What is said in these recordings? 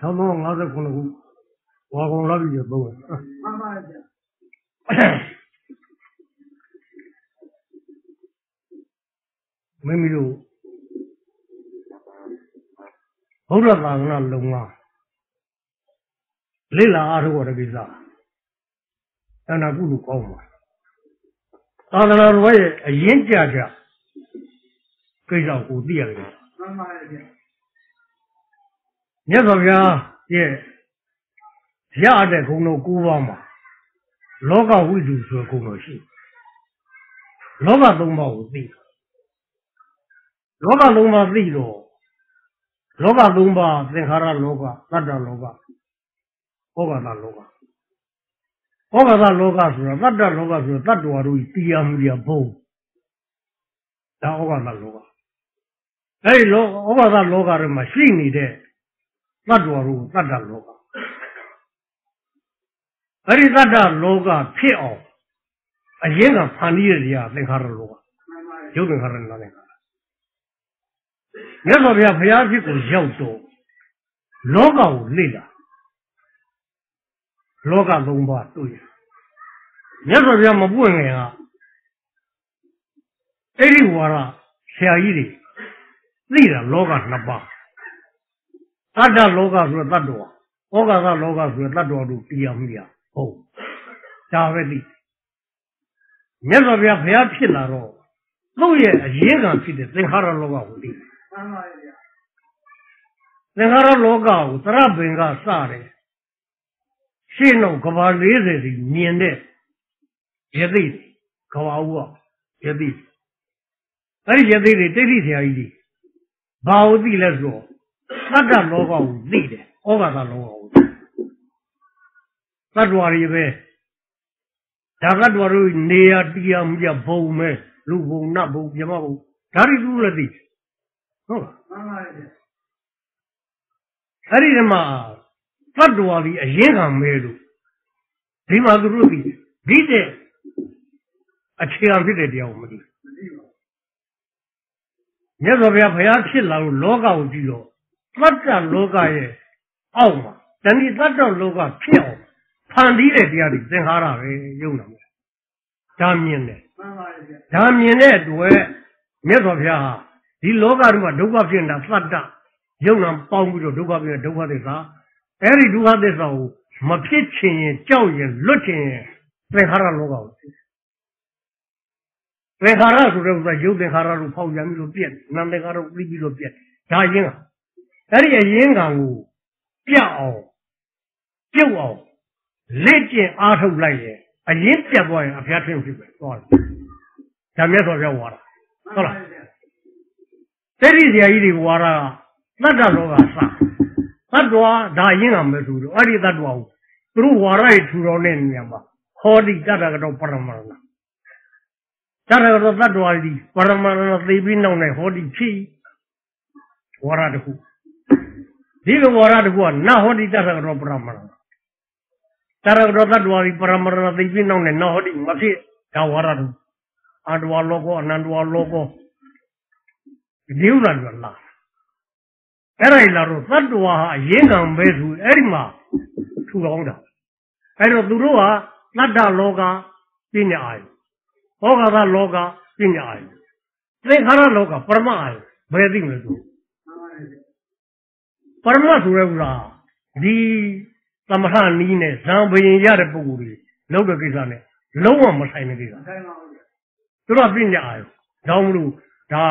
1359ခုဝါကုန်လာပြီတော့သုံးတယ်မှန်ပါဗျာမိမိတို့ဘုရားသာသနာလုံငါလိလာအားထုတ်ရတဲ့ကိစ္စတဏှာကုလူကောင်းပါသာသနာတော်ရဲ့အရင်ကြကြကိစ္စကိုသိရတယ်မှန်ပါဗျာ မြတ်စွာဘုရားရဲ့ရတဲ့ဂုဏ်တော်၉ပါးမှာလောကဝိတုဆိုတဲ့ဂုဏ်တော်ရှိတယ်လောက၃ပါးကိုသိတယ်လောက၃ပါးသိတော့လောက၃ပါးသင်္ခါရလောကသတ္တလောကဩဃာတလောကဩဃာတလောကဆိုတာတတ္တလောကဆိုတာတတ္တဝါတို့ကြီးတရားမှုရဘုံဒါဩဃာတလောကအဲဒီလောဩဃာတလောကတွေမှာရှိနေတဲ့ တတ္တဝါတို့တတ္တလောကအဲဒီတတ္တလောကဖြစ်အောင်အရင်ကဖန်တီးရတဲ့သင်္ခါရလောကမှန်ပါဗျာရုပ်သင်္ခါရနာသင်္ခါရမြတ်စွာဘုရားဘုရားဖြစ်ကိုရောက်တော့လောကကိုလေ့လာလောကသုံးပါးတွေ့ရမြတ်စွာဘုရားမပွင့်ခင်ကအဲ့ဒီဝါရဆရာကြီးတွေသိတာလောကနှစ်ပါး တတ္တလောကဆိုတဲ့တတ္တဝါဩဃာသလောကဆိုတဲ့တတ္တဝါတို့တရားမှုရဟုတ်ဒါပဲသိမြတ်စွာဘုရားဘုရားဖြစ်လာတော့သူ့ရဲ့အရေးခံဖြစ်တဲ့သင်္ခါရလောကကိုသိတယ်မှန်ပါဗျာသင်္ခါရလောကကိုသရပင်ကစတယ်ရှင်းတော့ကဘာ40စီမြင်တဲ့ယသိကဘာဦးကယသိအဲ့ဒီယသိတွေတိဋ္ဌိဆရာကြီးတွေဘာကိုသိလဲဆိုတော့ သတ္တလောကကိုသိတယ်ဩဘာသာလောကကိုသိသတ္တဝါတွေပဲဒါသတ္တဝါတို့နေရာတရားမြတ်ဘုံပဲလူဘုံနတ်ဘုံမြမဘုံဒါတွေသူလည်းသိတယ်ဟုတ်လားမှန်ပါဗျာအဲ့ဒီမှာသတ္တဝါဒီအရင်ကမဲလို့ဒီမှာသူတို့ဒီဒီတဲ့အခြေခံဖြစ်တဲ့တရားကိုမသိမသိပါဘူးမြတ်စွာဘုရားဘုရားဖြစ်လာလို့လောကကိုကြည့်တော့ သတ္တလောကရဲ့အောက်မှာတဏှိသတ္တလောကဖြစ်အောင်ဖန်တီးတဲ့တရားတွေသင်္ခါရပဲယုံနာမယ်ဒါမြင်တယ်မှန်ပါဗျာဒါမြင်တဲ့အတွက်မြတ်စွာဘုရားဟာဒီလောကတို့ကဒုက္ခဖြစ်နေတာသတ္တယုံနာပေါင်းပြီးတော့ဒုက္ခဖြစ်တဲ့ဒုက္ခသစ္စာအဲ့ဒီဒုက္ခသစ္စာကိုမဖြစ်ချင်ရင်ကြောက်ရင်လွတ်ချင်ရင်သင်္ခါရလောကကိုသိသင်္ခါရဆိုတဲ့ဥစ္စာယုတ်သင်္ခါရတို့ဖောက်ပြန်ပြီးတော့ပြက်နာမ်သင်္ခါရတို့ပြီးပြီးတော့ပြက်ဒါရင်းက အဲ့ဒီအရင်းကံကိုပြတ်အောင်ပြုတ်အောင်လက်ကျင်အားထုတ်လိုက်ရင်အရင်ပြတ်သွားရင်အဖျားထင်းဖြစ်ပဲသွားတယ်ဒါမြတ်စွာဘုရားဝါတာဟုတ်လားဗျာတတိဆရာကြီးတွေဝါတာကတတ္တလောကစတတ္တဝါဒါရင်းကမဲ့သူတို့အဲ့ဒီတတ္တဝါကိုသူတို့ဝါရရဲ့ထူတော်တဲ့နေရာမှာဟောဒီတတ္တကတော့ပရမရဏတတ္တကတော့တတ္တဝါဒီပရမရဏသိပြီးနောက်နဲ့ဟောဒီဖြစ်ဝါရတစ်ခု ဒီလိုဝါရတစ်ခုကနဟောဒီတတ္တကတော့ပရမရဏတတ္တကတော့တတ္တဝါဒီပရမရဏသိပြီးနောက်နဲ့နဟောဒီမဖြစ်ဒါဝါရတစ်ခုအတဝါလောကောအနန္တဝါလောကောဒီဥလာတွေလာအဲ့ဒါကြီးလာတော့သတ္တဝါဟာအရင်ကံပဲသူအဲ့ဒီမှာထူထောင်တာအဲ့တော့သူတို့ကသတ္တလောကပညာအာယဟောဂါသလောကပညာအာယသင်္ခါရလောကပရမအာယဘယ်သိမလဲသူမှန်ပါဗျာ ပရမဆိုရဲဥလားဒီသမထနီးနဲ့ဇံဘယင်ရတဲ့ပုဂ္ဂိုလ်တွေလောက်တဲ့ကိစ္စနဲ့လုံးဝမဆိုင်တဲ့ကိစ္စမဆိုင်ပါဘူးဗျာသူတို့ကပညာအာယဒါမှမဟုတ်ဒါ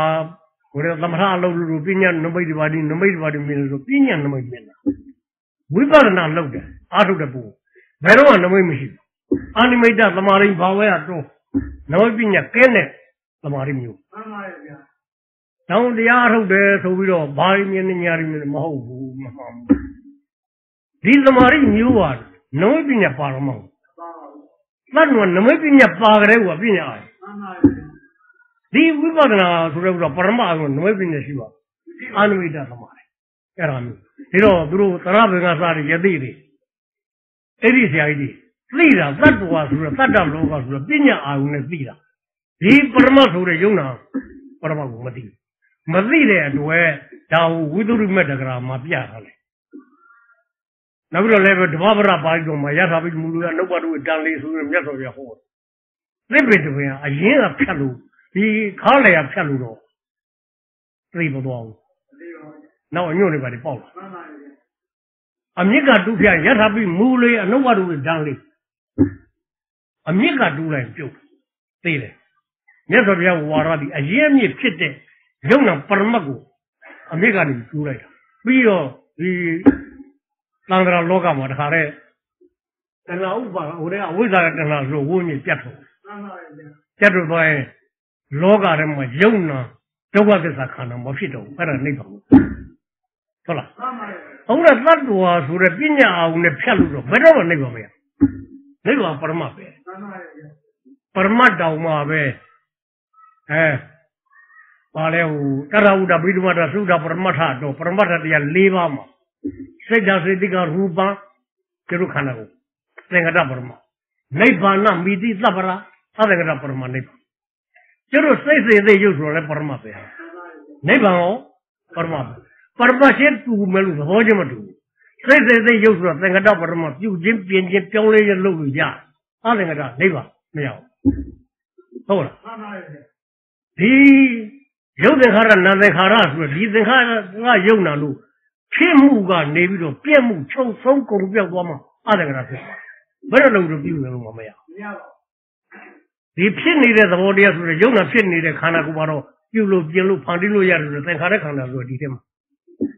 ဟိုသမထအလုပ်လို့ပညာနမိတ်ဒီပါဒီနမိတ်ဒီပါဒီမြင်လို့ပညာနမိတ်မြင်တာဝိပဿနာလုပ်တယ်အားထုတ်တဲ့ပုဂ္ဂိုလ်ဘယ်တော့မှနမိတ်မရှိဘူးအာနိမိတ်တသမာရိဘာဝဲကတော့နမိတ်ပညာကဲတဲ့သမာရိမျိုးမှန်ပါဗျာ တောင်းတရားထုတ်တယ်ဆိုပြီးတော့ဘာရင်းမြင်ညာရင်းမြင်မဟုတ်ဘူးမမှန်ဘူးဒီသမာရိမျိုးကနမိတ်ပညာပါတော့မဟုတ်ပါပါဘူးသတ်တော်နမိတ်ပညာပါကြတဲ့ကပညာအားမှန်ပါဗျာဒီဝိပဿနာဆိုတဲ့ဥစ္စာပရမအဆိုနမိတ်ပညာရှိပါအာနဝိတသမားတယ်အဲ့ဒါမျိုးဒီတော့သူတို့သရဘင်္ဂစားတွေယသိတွေအဲ့ဒီဆရာကြီးတွေသိတာတတ္တဝါဆိုတဲ့တတ္တလောကဆိုတဲ့ပညာအာရုံနဲ့သိတာဒီပရမဆိုတဲ့ယုံနာပရမကိုမသိဘူး မသိတဲ့အတွက်ဒါကိုဝိသုရိမတ္တကရာမှာပြထားတယ်နောက်ပြီးတော့လည်းပဲဓမ္မပရပါဠိတော်မှာယထာပိမူလူကအနုဘတုတန်လေးဆိုရင်မြတ်စွာဘုရားဟောတယ်သစ်ပင်တပင်ကအရင်ကဖြတ်လို့ဒီခါလေကဖြတ်လို့တော့သိမသွားဘူးလေးပါဗျာနောက်အညွန့်တွေပါတွေပေါက်လာမှန်ပါဗျာအမြင့်ကတူးဖြတ်ယထာပိမူလေးအနုဘတုတန်လေးအမြင့်ကတူးလိုက်ပြုတ်သိတယ်မြတ်စွာဘုရားဝါရသည်အရင်အမြင့်ဖြစ်တဲ့ ယုံနာပရမတ်ကိုအမြင့်ကနေတူးလိုက်တာပြီးတော့ဒီသံဃာလောကမှာတခါတည်းတဏှာဥပါဟိုတဲ့အဝိဇ္ဇာကတဏှာဆိုဝိညာဉ်ပြတ်ထုတ်မှန်ပါဗျာပြတ်ထုတ်သွားရင်လောကထဲမှာယုံနာဒုက္ခသစ္စာခန္ဓာမဖြစ်တော့ဘူးအဲ့ဒါနိဗ္ဗာန်ဟုတ်လားမှန်ပါဗျာဟုတ်လားတတ္တဝါဆိုတဲ့ပညာအောင်နဲ့ဖြတ်လို့တော့ဘယ်တော့မှနိဗ္ဗာန်မရနိဗ္ဗာန်ပရမတ်ပဲမှန်ပါဗျာပရမတ်တောင်မှာပဲအဲ ပါလဲဟိုတရဝုဒ္ဓဘိဓမ္မတသုဒ္ဓပရမတ္ထတော့ပရမတ္ထတရား၄ပါးမှာစိတ်ဓာတ်စေတိကရူပံကျုပ်ခန္ဓာကိုသင်္ကတပရမနိဗ္ဗာန်မိတိသဗ္ဗရာသသင်္ကတပရမနိဗ္ဗာန်ကျုပ်စိတ်စေသိရုပ်ဆိုရဲပရမတ်ပဲနိဗ္ဗာန်ရောပရမတ်ပဲပရမတ်ရှင်းတူမယ်လို့သဘောချင်းမတူဘူးစိတ်စေသိရုပ်ဆိုတော့သင်္ကတပရမပြုခြင်းပြင်ခြင်းပြောင်းလဲခြင်းလုပ်လို့ရသသင်္ကတနိဗ္ဗာန်မရဘူးဟုတ်လားမှန်ပါဗျာဒီ ရုပ်သင်္ခါရနာသင်္ခါရဆိုတော့ဒီသင်္ခါရကယုံနာလို့ဖြစ်မှုကနေပြီးတော့ပြက်မှုချုပ်ဆုံးကုန်ပြောက်သွားမှအတ္တကရာဖြစ်သွားဘယ်လိုလုပ်လို့ပြုလို့မမရမရပါဘူးဒီဖြစ်နေတဲ့သဘောတရားဆိုတော့ယုံနာဖြစ်နေတဲ့ခန္ဓာကိုယ်မှာတော့ပြုလို့ပြင်လို့ဖန်တီးလို့ရတယ်လို့သင်္ခါရခန္ဓာဆိုတော့ဒီထဲမှာ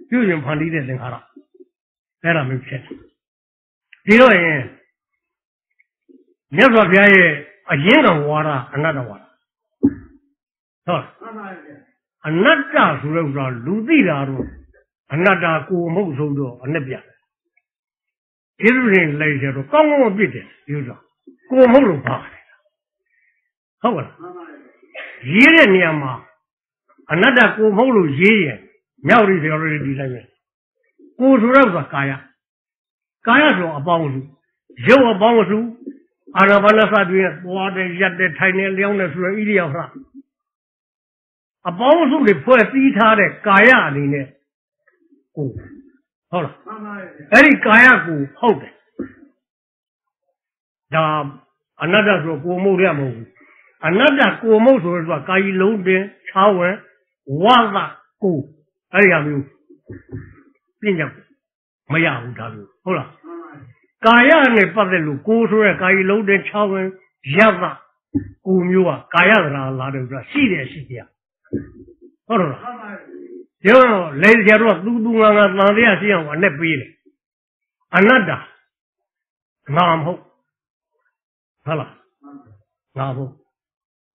ပြုရင်ဖန်တီးတဲ့သင်္ခါရအဲ့ဒါမျိုးဖြစ်တယ်ဒီတော့ရင်မြတ်စွာဘုရားရဲ့အရင်ကဝါဒအနတ္တဝါဒဟုတ်လားမှန်ပါဗျာ အနတ္တဆိုတဲ့ဥစ္စာလူသိတာတော့အနတ္တကိုမဟုတ်ဆုံးတော့အနက်ပြတယ်ကျေးဇူးရှင်လိုက်ရတော့ကောင်းကောင်းပြစ်တယ်ဒီဥစ္စာကိုမဟုတ်လို့ပါတယ်ဟုတ်ကလားမှန်ပါဗျာရေးတဲ့နေရာမှာအနတ္တကိုမဟုတ်လို့ရေးရင်မြောက်ရီပြောလို့ဒီတိုင်းပဲကိုဆိုတော့ဆိုတာကာယကာယဆိုအပေါင်းစုရုပ်အပေါင်းစုအာရဘာနစတွင်သွားတယ်ရက်တယ်ထိုင်တယ်လျောင်းတယ်ဆိုရဣရိယာပ အပေါင်းစုတွေဖွဲ့စည်းထားတဲ့ကာယအနေနဲ့ကိုဟုတ်လားမှန်ပါဗျာအဲ့ဒီကာယကိုဟုတ်တယ်ဒါအနတ္တဆိုကိုမဟုတ်ရမဟုတ်ဘူးအနတ္တကိုမဟုတ်ဆိုတော့ကာယီလုံးတင်ခြားဝင်ဝါသကိုအဲ့ဒီဟာမျိုးပြညာမရဘူးဒါမျိုးဟုတ်လားမှန်ပါဗျာကာယနဲ့ပတ်သက်လို့ကိုဆိုရဲကာယီလုံးတင်ခြားဝင်ရသကိုမျိုးကကာယသရာလာတယ်ဆိုတာရှိတယ်ရှိတယ် ဟုတ်တော့လားမှန်ပါဗျာကျောင်းလေကျတော့သူသူငါငါတန်တရားရှိအောင်အနဲ့ပေးတယ်အနတ္တငါမဟုတ်ဟုတ်လားငါမဟုတ်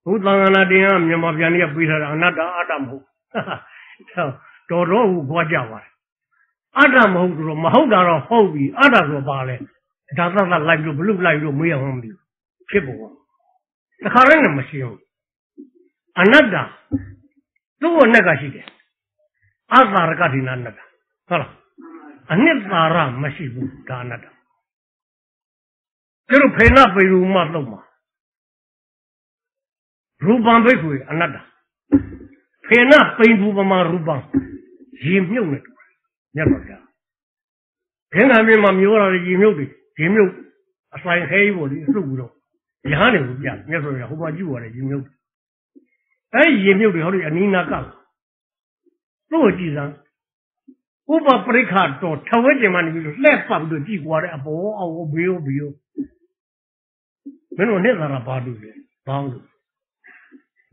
ဘုသံဃာနာတင်ကမြန်မာပြန်ကြီးကပေးထားတာအနတ္တအတ္တမဟုတ်တော်တော်ဟူခွာကြပါတယ်အတ္တမဟုတ်ဆိုတော့မဟုတ်တာတော့ဟုတ်ပြီအတ္တဆိုပါလဲဒါသတ်သတ်လိုက်လို့ဘလို့လိုက်လို့မေးအောင်မသိဘူးဖြစ်ပေါ်တခါလည်းမရှိဘူးအနတ္တ သူ့အနဲ့ကရှိတယ်အသာရကဒီနာနတ္တဟုတ်လားအနှစ်သာရမရှိဘူးဒါနတ္တကျတော့ဖေနပေရူမတော့မှာရူပံဘိက္ခွေအနတ္တဖေနပိန်ဘူပမာရူပံရေမြုပ်နေတူတယ်မြတ်ပါဗျာခင်းကံမြေမှာမျိုးလာတဲ့ရေမြုပ်တွေရေမြုပ်အဆိုင်ခဲကြီးပေါ်ဒီအဆုပ်ပြီးတော့ရဟန်းတွေကိုပြမြတ်စွာဘုရားဟိုမှာကြည့်ရတယ်ရေမြုပ် အဲ့ဒီရေမြုပ်တွေဟောဒီအနီးနာကပ်သူ့ကိုကြည်စမ်းဥပပရိခတော်ထဝဲကျင်မှနေပြီးတော့လှဲ့ပတ်ပြီးတော့ကြည်ကွာတဲ့အပေါ်အောက်ဘေးရောဘေးရောမင်းတို့နဲ့သာဘာလို့လဲဘောင်းလို့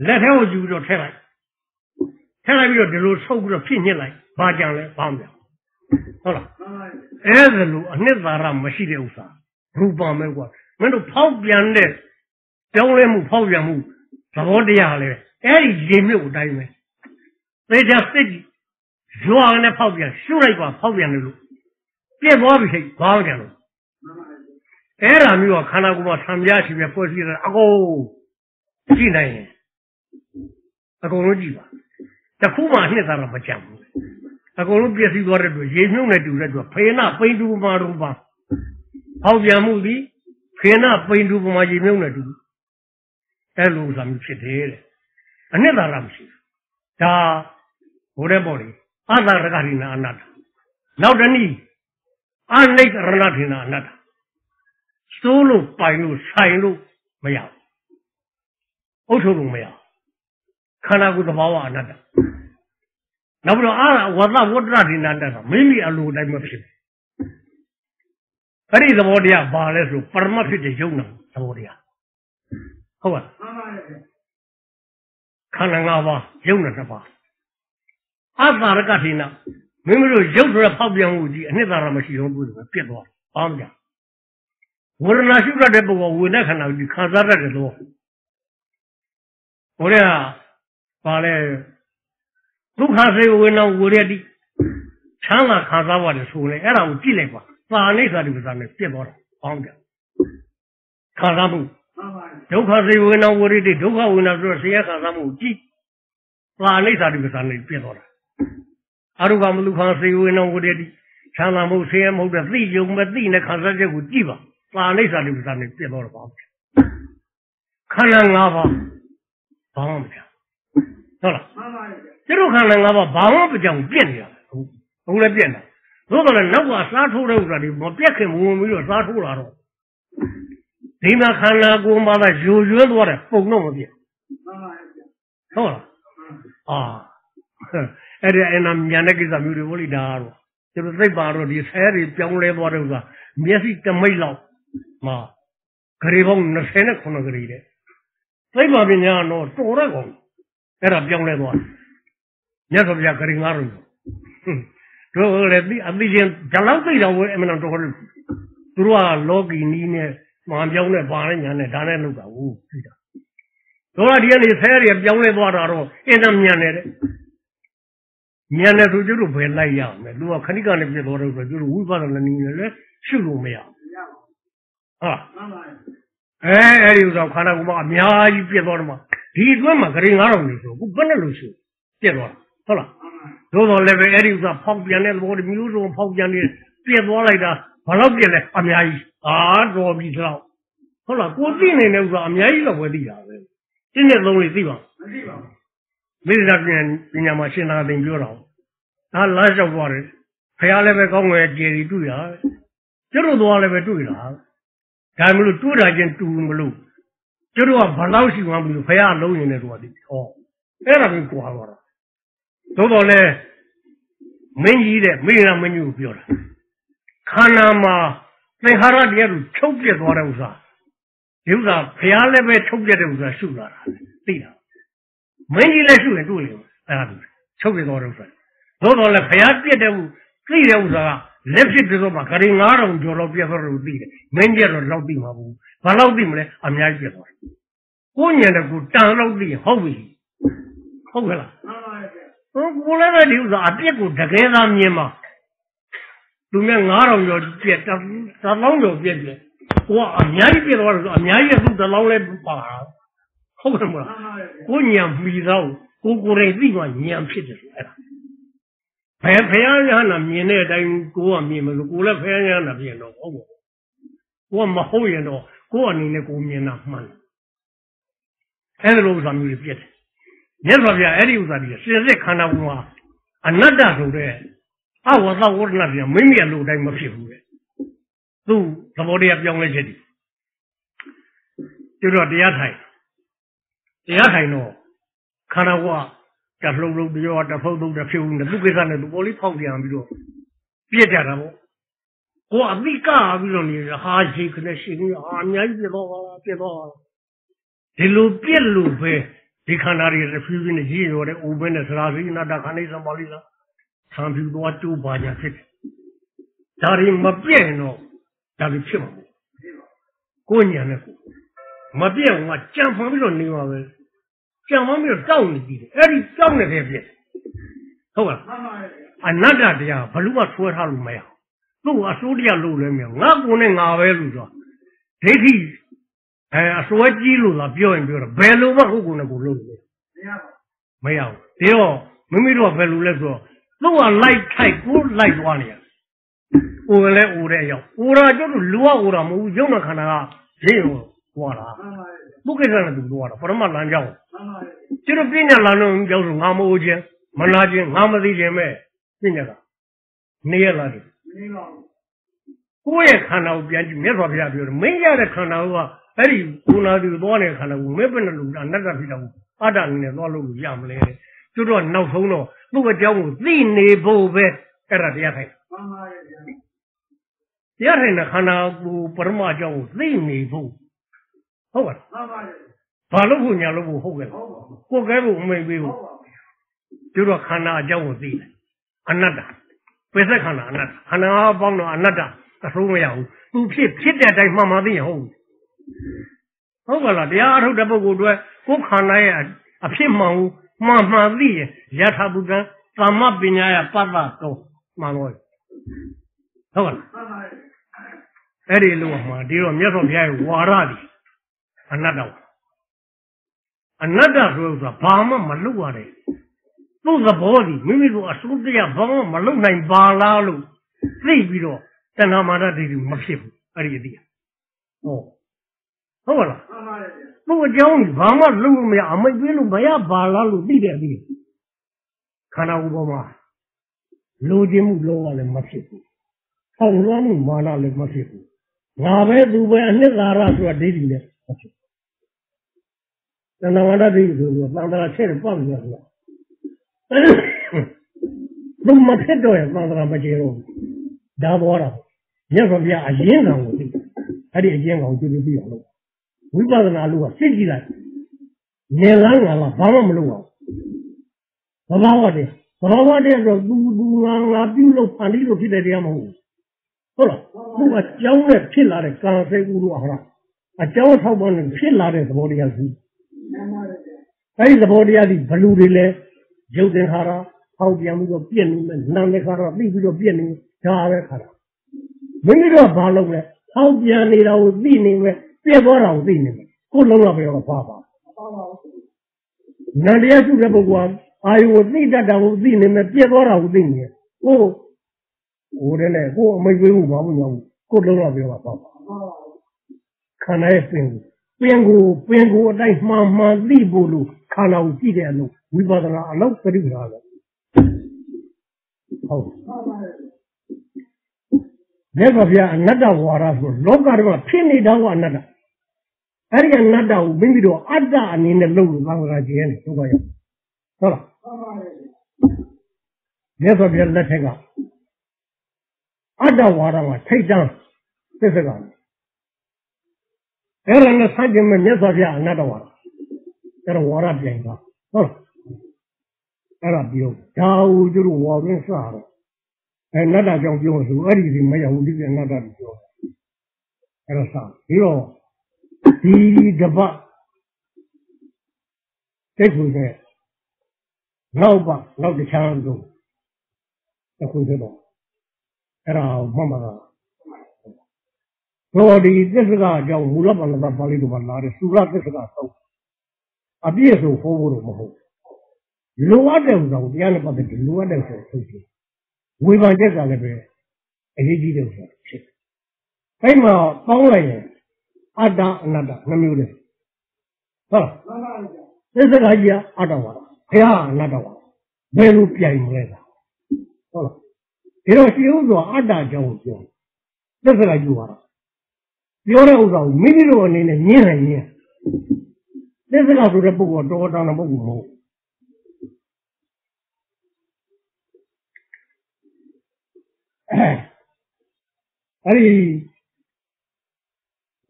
လက်ထဲကိုယူပြီးတော့ထည့်လိုက်ထည့်လိုက်ပြီးတော့ဒီလိုဆုပ်ပြီးတော့ဖြစ်ညစ်လိုက်ဘာကြံလဲဘောင်းပြန်ဟုတ်လားမှန်ပါဗျာအဲ့ဒါလိုအနှစ်သာရမရှိတဲ့ဥစ္စာရူပံပဲကွာမင်းတို့ဖောက်ပြန်တဲ့ပြောင်းလဲမှုဖောက်ပြန်မှုသဘောတရားလည်း အဲ့ဒီရေမြုပ်အတိုင်းပဲသေချာစစ်ကြည့်ရွာနဲ့ဖောက်ပြန်ရှုလိုက်ပါဖောက်ပြန်တယ်လို့ပြက်သွားပြီဟဲ့ဘာကြံလို့မှန်ပါဗျာအဲ့ဒါမျိုးကခန္ဓာကိုယ်မှာဆံပြားရှိပြပွဲစည်းတယ်အကုန်ကြည့်နိုင်ရင်အကုန်လုံးကြည့်ပါတခုမှအနှစ်သာရမကြံဘူးအကုန်လုံးပြည့်စည်သွားတဲ့အတွက်ရေမြုပ်နဲ့တူတဲ့အတွက်ဖေနပိန်တူပမာရူပံဟောက်ပြန်မှုသည်ဖေနပိန်တူပမာရေမြုပ်နဲ့တူအဲ့လိုဥစ္စာမျိုးဖြစ်တယ်တဲ့ အနှစ်သာရမရှိဘူးဒါဘိုးတဲ့ပေါ့လေအသာရကရိနာအနတ္တနောက်တနည်းအနိကရဏထေနာအနတ္တစိုးလို့ပိုင်လို့ဆိုင်လို့မရဘူးအုပ်ချုပ်လို့မရဘူးခန္ဓာကိုယ်သဘာဝအနတ္တနောက်ပြီးတော့အာဝတ္တဝတ္တထေနာအနတ္တမိမိအလိုတိုင်းမဖြစ်ဘူးအဲ့ဒီသဘောတရားဘာလဲဆိုပရမတ်ဖြစ်တဲ့ယုံနာသဘောတရားဟုတ်ပါလားမှန်ပါတယ်ဗျာ ခန္ဓာ၅ပါးယုံနာတစ်ပါးအသာရကထိနာမိမိတို့ရုပ်ရဖောက်ပြန်မှုကြီးအနှစ်သာရမရှိတော့ဘူးဆိုပြက်သွားဘာမှမကြဝေဒနာရှုရတဲ့ပုဂ္ဂိုလ်ဝေဒနာခန္ဓာကြီးခံစားတတ်တယ်လို့ဟိုတဲ့ကဘာလဲဒုက္ခစေဝေဒနာဝေရတိချမ်းသာခံစားရတယ်ဆိုလေအဲ့ဒါကိုကြည့်လိုက်ပါသာအိဋ္ဌာတိပ္ပစာနဲ့ပြက်သွားတာဘာမှမကြခံစားမှုမှန်ပါတယ် ဒုက္ခစေဝေနဝရိတိဒုက္ခဝေဒနာဆိုတော့ဆင်းရဲခံစားမှုကိုကြည့်။သာအိဋ္ဌာတိပ္ပစာနဲ့ပြည့်တော့တာ။အရုပမလူခံစေဝေနဝရိတိချမ်းသာမှုဆင်းရဲမှုတဲ့သိယုံမဲ့သိနဲ့ခံစားချက်ကိုကြည့်ပါ။သာအိဋ္ဌာတိပ္ပစာနဲ့ပြည့်တော့တာပါ။ခန္ဓာ၅ပါးဘာမှမပြောဟုတ်လားမှန်ပါတယ်ဗျာကျတို့ခန္ဓာ၅ပါးဘာမှမကြောင်ပြည့်နေတာဟုတ်ဟုတ်လည်းပြည့်နေတာသို့တော်လည်းနောက်ကစားထိုးတဲ့ဥစ္စာတွေမပြတ်ခင်ဝင်ပြီးတော့စားထိုးလာတော့ ဒီမှာခန္ဓာကိုယ်မှာသာယူရွဲသွားတယ်ပုံတော့မပြည့်မှန်ပါတယ်ဗျာဟုတ်လားအာအဲ့ဒီအနာမြန်တဲ့ကိစ္စမျိုးတွေဘောလိဒါတော့ကျတို့သိပ်ပါတော့ဒီဆဲတွေပြောင်းလဲသွားတဲ့ဥစ္စာမျက်စိတမိတ်လောက်မှာဂရေပေါင်း29ဂရေတဲ့သိပ်ပါပညာတော့တော်ရကောင်အဲ့ဒါပြောင်းလဲသွားတယ်မြတ်စွာဘုရားဂရေငါးရုံတို့လည်းဒီအသိချင်းဒီလောက်သိတော့ဝဲအမှန်တော့တော်တယ်သူတို့ကလောကီနီးနဲ့ မှန်ပြောင်းနဲ့ပါတဲ့ညာနဲ့ဒါနဲ့လုပ်တာဟုတ်သိတာတို့ကဒီကနေဆဲရပြောင်းလဲသွားတာတော့အင်းတမြန်နေတယ်မြန်တယ်ဆိုကျတို့ဘယ်လိုက်ရမလဲသူကခဏိကနေပြည့်သွားတော့ဆိုကျတို့ဝိပဿနာနည်းနဲ့လည်းရှုလို့မရဘူးရပါဟာမှန်ပါတယ်အဲအဲ့ဒီဥစ္စာခန္ဓာကိုယ်မှာအများကြီးပြည့်သွားတော့မှဒီအတွင်းမှာဂရင်9000နေဆိုခုဘယ်နဲ့လို့ရှုပြည့်သွားတာဟုတ်လားမှန်ပါတယ်သို့တော်လည်းပဲအဲ့ဒီဥစ္စာဖောက်ပြန်တဲ့သဘောတမျိုးစုံဖောက်ပြန်နေပြည့်သွားလိုက်တာဘာလို့ပြည့်လဲအများကြီး အာတော်ပြီတော့ဟုတ်လားကိုသိနေတဲ့ဥစ္စာအများကြီးတော့ဝယ်သိတာပဲတင်းတဲ့သုံးလေးသိပါမရှိပါဘူးမိစ္ဆာပြန်ပညာမှာရှင်းတာတင်ပြောတာ။ဒါလမ်းလျှောက်သွားတယ်။ခရလည်းပဲကောင်းငယ်ကြည်ရီတွေ့တာ။ကျတို့သွားလည်းပဲတွေ့တာ။ဒါမလို့တွေ့တာချင်းတူမလို့ကျတို့ကဘလောက်ရှိမှမလို့ခရလုံးရင်လည်းတော့ဒီဟောအဲ့ဒါကိုကြွားသွားတာ။သို့တော်လည်းမင်းကြီးတဲ့မိရာမင်းကြီးကိုပြောတာ။ခန္ဓာမှာ သင်္ခါရတရားကိုချုပ်ပြတ်သွားတဲ့ဥစ္စာဒီဥစ္စာခရလည်းပဲချုပ်ပြတ်တဲ့ဥစ္စာရှုလာတာသိတာ။မင်းကြီးလည်းရှုရင်တွေ့လိမ့်မယ်အဲ့ဒါတူချုပ်ပြတော်တဲ့ဥစ္စာသို့တော်လည်းဖျားပြက်တဲ့ဥသိတဲ့ဥစ္စာကလက်ဖြစ်ပြတော့မှခရီး9000ကျော်လောက်ပြက်တော့လို့သိတယ်မင်းကြီးတော့လောက်သိမှာဘူးဘာလောက်သိမလဲအများကြီးပြက်သွားတယ်ကိုညံတဲ့ကိုတန်လောက်သိရင်ဟုတ်ပြီဟုတ်ကဲ့လားမှန်ပါတယ်ဗျာဟိုကိုလည်းပဲဒီဥစ္စာအပြက်ကိုတကယ်သာမြင်မှာ သူများ9000ကျော်ပြက်တစ်လောင်းကျော်ပြက်တယ်ကိုကအများကြီးပြက်သွားတယ်ဆိုအများကြီးကသူ့တစ်လောင်းလဲပါတာဟုတ်ကဲ့မလားမှန်ပါတယ်ဗျာကိုညံမိသောကိုကိုယ်တိုင်သိမှညံဖြစ်တယ်ဆိုအဲ့ဒါဘယ်ဖယားရဟနာမြင်တဲ့အတိုင်းကိုကမြင်မလို့ကိုလည်းဖယားရဟနာပြင်တော့ဟုတ်ပါဘူးကိုကမဟုတ်ရင်တော့ကိုအနေနဲ့ကိုမြင်တာမှန်တယ်အဲ့ဒါလိုဥစ္စာမျိုးတွေပြည့်တယ်မြတ်စွာဘုရားအဲ့ဒီဥစ္စာတွေစင်စစ်ခန္ဓာကိုယ်မှာအနတ္တဆိုတဲ့ အဝသဝရဏပြန်မိမိအလိုတိုင်းမဖြစ်ဘူးတဲ့သူ့သဘောတရားပြောင်းလဲချက်တွေကျတော့တရားထိုင်တရားထိုင်တော့ခန္ဓာကတလှုပ်လှုပ်ပြောတဖုတ်ဖုတ်တဖြုတ်နေသူကိစ္စနဲ့သူပေါ်လေးဖောက်ပြန်ပြီးတော့ပြည့်ကြတာပေါ့ကိုအမိကပြီးတော့နေဟာရှိခနဲ့ရှိနေဟာအများကြီးပြတော့ပါလားပြတော့ပါလားဒီလိုပြည့်လို့ပဲဒီခန္ဓာတွေတဖြည်းဖြည်းနဲ့ရည်ရောတဲ့အိုဘဲနဲ့သရာစိနာတခန္ဓိသံပါဠိလား ဆံဖြူသွားကျိုးပါကြဖြစ်တယ်ဒါတွေမပြည့်ရင်တော့ဒါတွေဖြစ်မှာမဟုတ်ကိုညံနဲ့ကိုမပြည့်အောင်ကကြံဖန်ပြီးတော့နေပါပဲကြံမပြီးတော့တောက်နေကြည့်တယ်အဲ့ဒီတောက်နေတဲ့ပြည့်ဟုတ်ကဲ့မှန်ပါတယ်ဗျာအနတ္တတရားဘလို့ကဆွဲထားလို့မရဘူးသူ့အစိုးတရားလို့လည်းမရငါကိုနဲ့ငါပဲလို့ဆိုဒိဋ္ဌိအဲအစွဲကြီးလို့လားပြောရင်ပြောတော့ဘယ်လိုမှဟုတ်ကိုနဲ့ကိုလို့လို့မရပါဘူးမရဘူးဒီတော့မိမိတို့ကဘယ်လိုလဲဆိုတော့ သူ့ကလိုက်ထိုက်ကိုလိုက်သွားနေရအိုလည်းအိုတဲ့အရောက်အိုတာကျတော့လူကအိုတာမဟုတ်ဘူးရုပ်နဲ့ခန္ဓာကရင်းရောသွားတာမှန်ပါတယ်ဗျာသူ့ကိစ္စနဲ့သူသွားတာပရမလမ်းကြောင်းမှန်ပါတယ်ကျတော့ပညာလာလို့ကြောက်ဆိုငါမအိုခြင်းမနာခြင်းငါမသိခြင်းပဲပညာကနေရလာတယ်မနေပါဘူးကိုယ့်ရဲ့ခန္ဓာကိုပြန်ကြည့်မြတ်စွာဘုရားပြောတယ်မင်းရတဲ့ခန္ဓာကအဲ့ဒီကိုနာသူသွားတဲ့ခန္ဓာကိုမင်းဘယ်နဲ့လို့အနတ္တဖြစ်တော့အတ္တအနေနဲ့သွားလို့ရမလဲ တဲ့ကျွတ်တော့နောက်ဆုံးတော့သူ့အကြောင်းကိုသိနေဖို့ပဲအဲ့ဒါတရားထိုင်မှန်ပါရဲ့ဗျာတရားထိုင်တဲ့ခန္ဓာကိုပရမအကြောင်းကိုသိနေဖို့ဟုတ်ပါလားမှန်ပါရဲ့ဘာလို့ကိုညာလို့ကိုဟုတ်ကဲ့လားဟုတ်ပါဘူးကိုယ်ကဲကိုအမိန်ပေးဟုဖို့တ်ပါဘူးကျွတ်တော့ခန္ဓာအကြောင်းကိုသိတယ်အနတ္တပိဿခန္ဓာအနတ္တခန္ဓာအပေါင်းတော့အနတ္တအဆုံးမရဘူးသူဖြစ်ဖြစ်တဲ့အတိုင်းမှန်မှန်သိရင်ဟုတ်ဘူးဟုတ်ပါလားတရားအထုတ်တဲ့ပုဂ္ဂိုလ်တွေကိုယ်ခန္ဓာရဲ့အဖြစ်မှန်ကို မှန်မှန်သိရင်ယထာဘုဒ္ဓံသမ္မပညာယပတ္တတော်မှန်တော့ဟုတ်ပါလားမှန်ပါရဲ့အဲ့ဒီလိုမှဒီတော့မြတ်စွာဘုရားရဲ့ဝါရသည်အနတ္တဝါအနတ္တဆိုတော့ဘာမှမလုပ်ရတဲ့သူ့သဘောသည်မိမိတို့အစိုးတရားဘာမှမလုပ်နိုင်ပါလားလို့သိပြီးတော့တဏှာမာနဒိဋ္ဌိမဖြစ်ဘူးအဲ့ဒီအတိဟောဟုတ်ပါလားမှန်ပါရဲ့ဗျာ သူ့အကြောင်းကြီးဘာမှလုပ်လို့မရအမိတ်ပေးလို့မရပါလားလို့သိတဲ့အပြီးခန္ဓာကိုယ်ပေါ်မှာလိုချင်မှုလုံးဝလည်းမဖြစ်ဘူး။ဆောင်းလွှမ်းမှုမာနလည်းမဖြစ်ဘူး။ငါပဲသူပဲအနှစ်သာရဆိုတာဒိဋ္ဌိလည်းမဖြစ်ဘူး။တဏှာဝန္တဒိဋ္ဌိဆိုတော့သံဃာချက်ပတ်ပြီးတော့ဘုမဖြစ်တော့ရင်သံဃာမကျေတော့ဘူး။ဒါပေါ်တာမြတ်စွာဘုရားအရင်ကောင်ကိုသိတယ်။အဲ့ဒီအရင်ကောင်ကိုသူတို့သိအောင်လုပ် ဝိပဿနာလို့ကစစ်ကြည့်လိုက်နေလန်းကလာဘာမှမလုပ်အောင်ဘဘာဝတည်းဘဘာဝတည်းဆိုသူသူငါငါပြုလို့ဖန်တီးလို့ဖြစ်တဲ့တရားမဟုတ်ဘူးဟုတ်လားသူအကြောင်းနဲ့ဖြစ်လာတဲ့ကံစိတ်ကူလို့ဟာအကြောင်းထောက်ပံ့နဲ့ဖြစ်လာတဲ့သဘောတရားကြီးမှန်ပါရဲ့ဗျာအဲဒီသဘောတရားကြီးဘလူတွေလဲရုပ်သင်္ခါရဟောက်ပြန်ပြီးတော့ပြည့်နေမယ်နာမ်သင်္ခါရသိပြီးတော့ပြည့်နေဒါပဲခါတာမိမိတို့ကဘာလုပ်လဲဟောက်ပြန်နေတာကိုသိနေမယ် ပြည့်သွားတာကိုသိနေမယ်ကိုယ်လုံးတော့ပဲတော့ဖားပါဟုတ်ပါဘူးနန္တရားစုတဲ့ပုဂ္ဂိုလ်ကအာယုကိုသိတတ်တာကိုသိနေမယ်ပြည့်သွားတာကိုသိနေတယ်ကိုဟိုတည်းနဲ့ကိုအမိတ်ပေးဖို့ဘာမှမလုပ်ဘူးကိုလုံးတော့ပြောပါပါဟုတ်ပါဘူးခန္ဓာရဲ့ပင်ကိုပင်ကိုပင်ကိုအတိုင်းမှန်မှန်သိဖို့လို့ခန္ဓာကိုကြည့်တဲ့အလုပ်ဝိပဿနာအလုပ်ပရိပဒါပဲဟုတ်မှန်ပါရဲ့မြတ်စွာဘုရားအနတ္တဝါဒဆိုလောကဓမ္မဖြစ်နေတာကအနတ္တ အဲ့ဒီအနတ္တကိုမိမိတို့အတ္တအနေနဲ့လုပ်လို့သံဃာကျင်းတယ်ဟုတ်ပါရဲ့ဟုတ်လားမှန်ပါရဲ့မြတ်စွာဘုရားလက်ထက်ကအတ္တဝါဒမှာထိတ်တန်းသစ္စာကအဲ့ဒါနဲ့ဆက်ကြည့်မယ်မြတ်စွာဘုရားအနတ္တဝါဒအဲ့ဒါဝါဒပြန်သွားဟုတ်လားအဲ့ဒါပြောဒါဟုသူတို့ဝါရင်းစတော့အဲ့နတ္တကြောင့်ပြောဆိုအဲ့ဒီဒီမရဘူးဒီကအနတ္တကိုပြောအဲ့ဒါစပြီးတော့ ဒီတပတ်တိတ်ခုနဲ့နောက်ပါနောက်တစ်ချမ်းတို့အခုဆိုတော့အဲ့ဒါမှတ်မှာတော့ဒီသစ္စာအကြောင်းမူလပန္နပါဠိတော်မှာလာတဲ့သုရသစ္စာသုံးအပြည့်ဆိုဟောဖို့တော့မဟုတ်လိုအပ်တဲ့ဥစ္စာကိုတရားနဲ့ပတ်သက်ပြီးလိုအပ်တဲ့ဆိုထုတ်ကြည့်ဝေဖန်ချက်ကလည်းပဲအရေးကြီးတဲ့ဥစ္စာဖြစ်တယ်အဲ့မှာပေါင်းလိုက်ရင် အတ္တအနတ္တနှမျိုးတည်းဟုတ်လားမှန်ပါရဲ့ဗျာသစ္စာကြီးကအတ္တဝါဒဘုရားအနတ္တဝါဒဘယ်လိုပြိုင်မလဲကဟုတ်လားဒီတော့ရှိဥစွာအတ္တကြောင့်ပြောသစ္စာကြီးဝါဒပြောတဲ့ဥစ္စာကိုမိမိတို့အနေနဲ့ညင်းနိုင်ညင်းသစ္စာဆိုတဲ့ပုဂ္ဂိုလ်တော်တော်တဲ့ပုဂ္ဂိုလ်မဟုတ်အဲ့ဒီ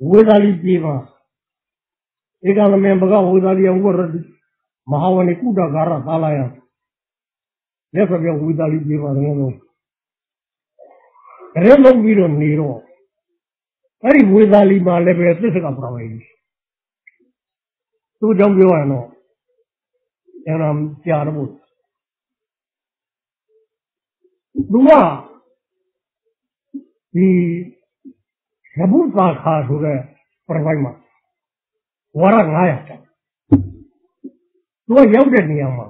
ဝေသာလီပြေပါဧကလမေဘဂဝေသာလီယဝရတိမဟာဝဏိကုတကာရသာလာယလက်ဆက်ပြောဝေသာလီပြေပါတဲ့လုံးရဲလုံးပြီးတော့နေတော့အဲ့ဒီဝေသာလီမှာလည်းပဲသစ္စာကပြဝေကြီးသူ့ကြောင့်ပြောရရင်တော့အဲ့ဒါကြာတော့သူကဒီ ရဘုသာခါဆိုတဲ့ပြပိုက်မှာဝါရ900ကျော်သူကရောက်တဲ့နေရာမှာ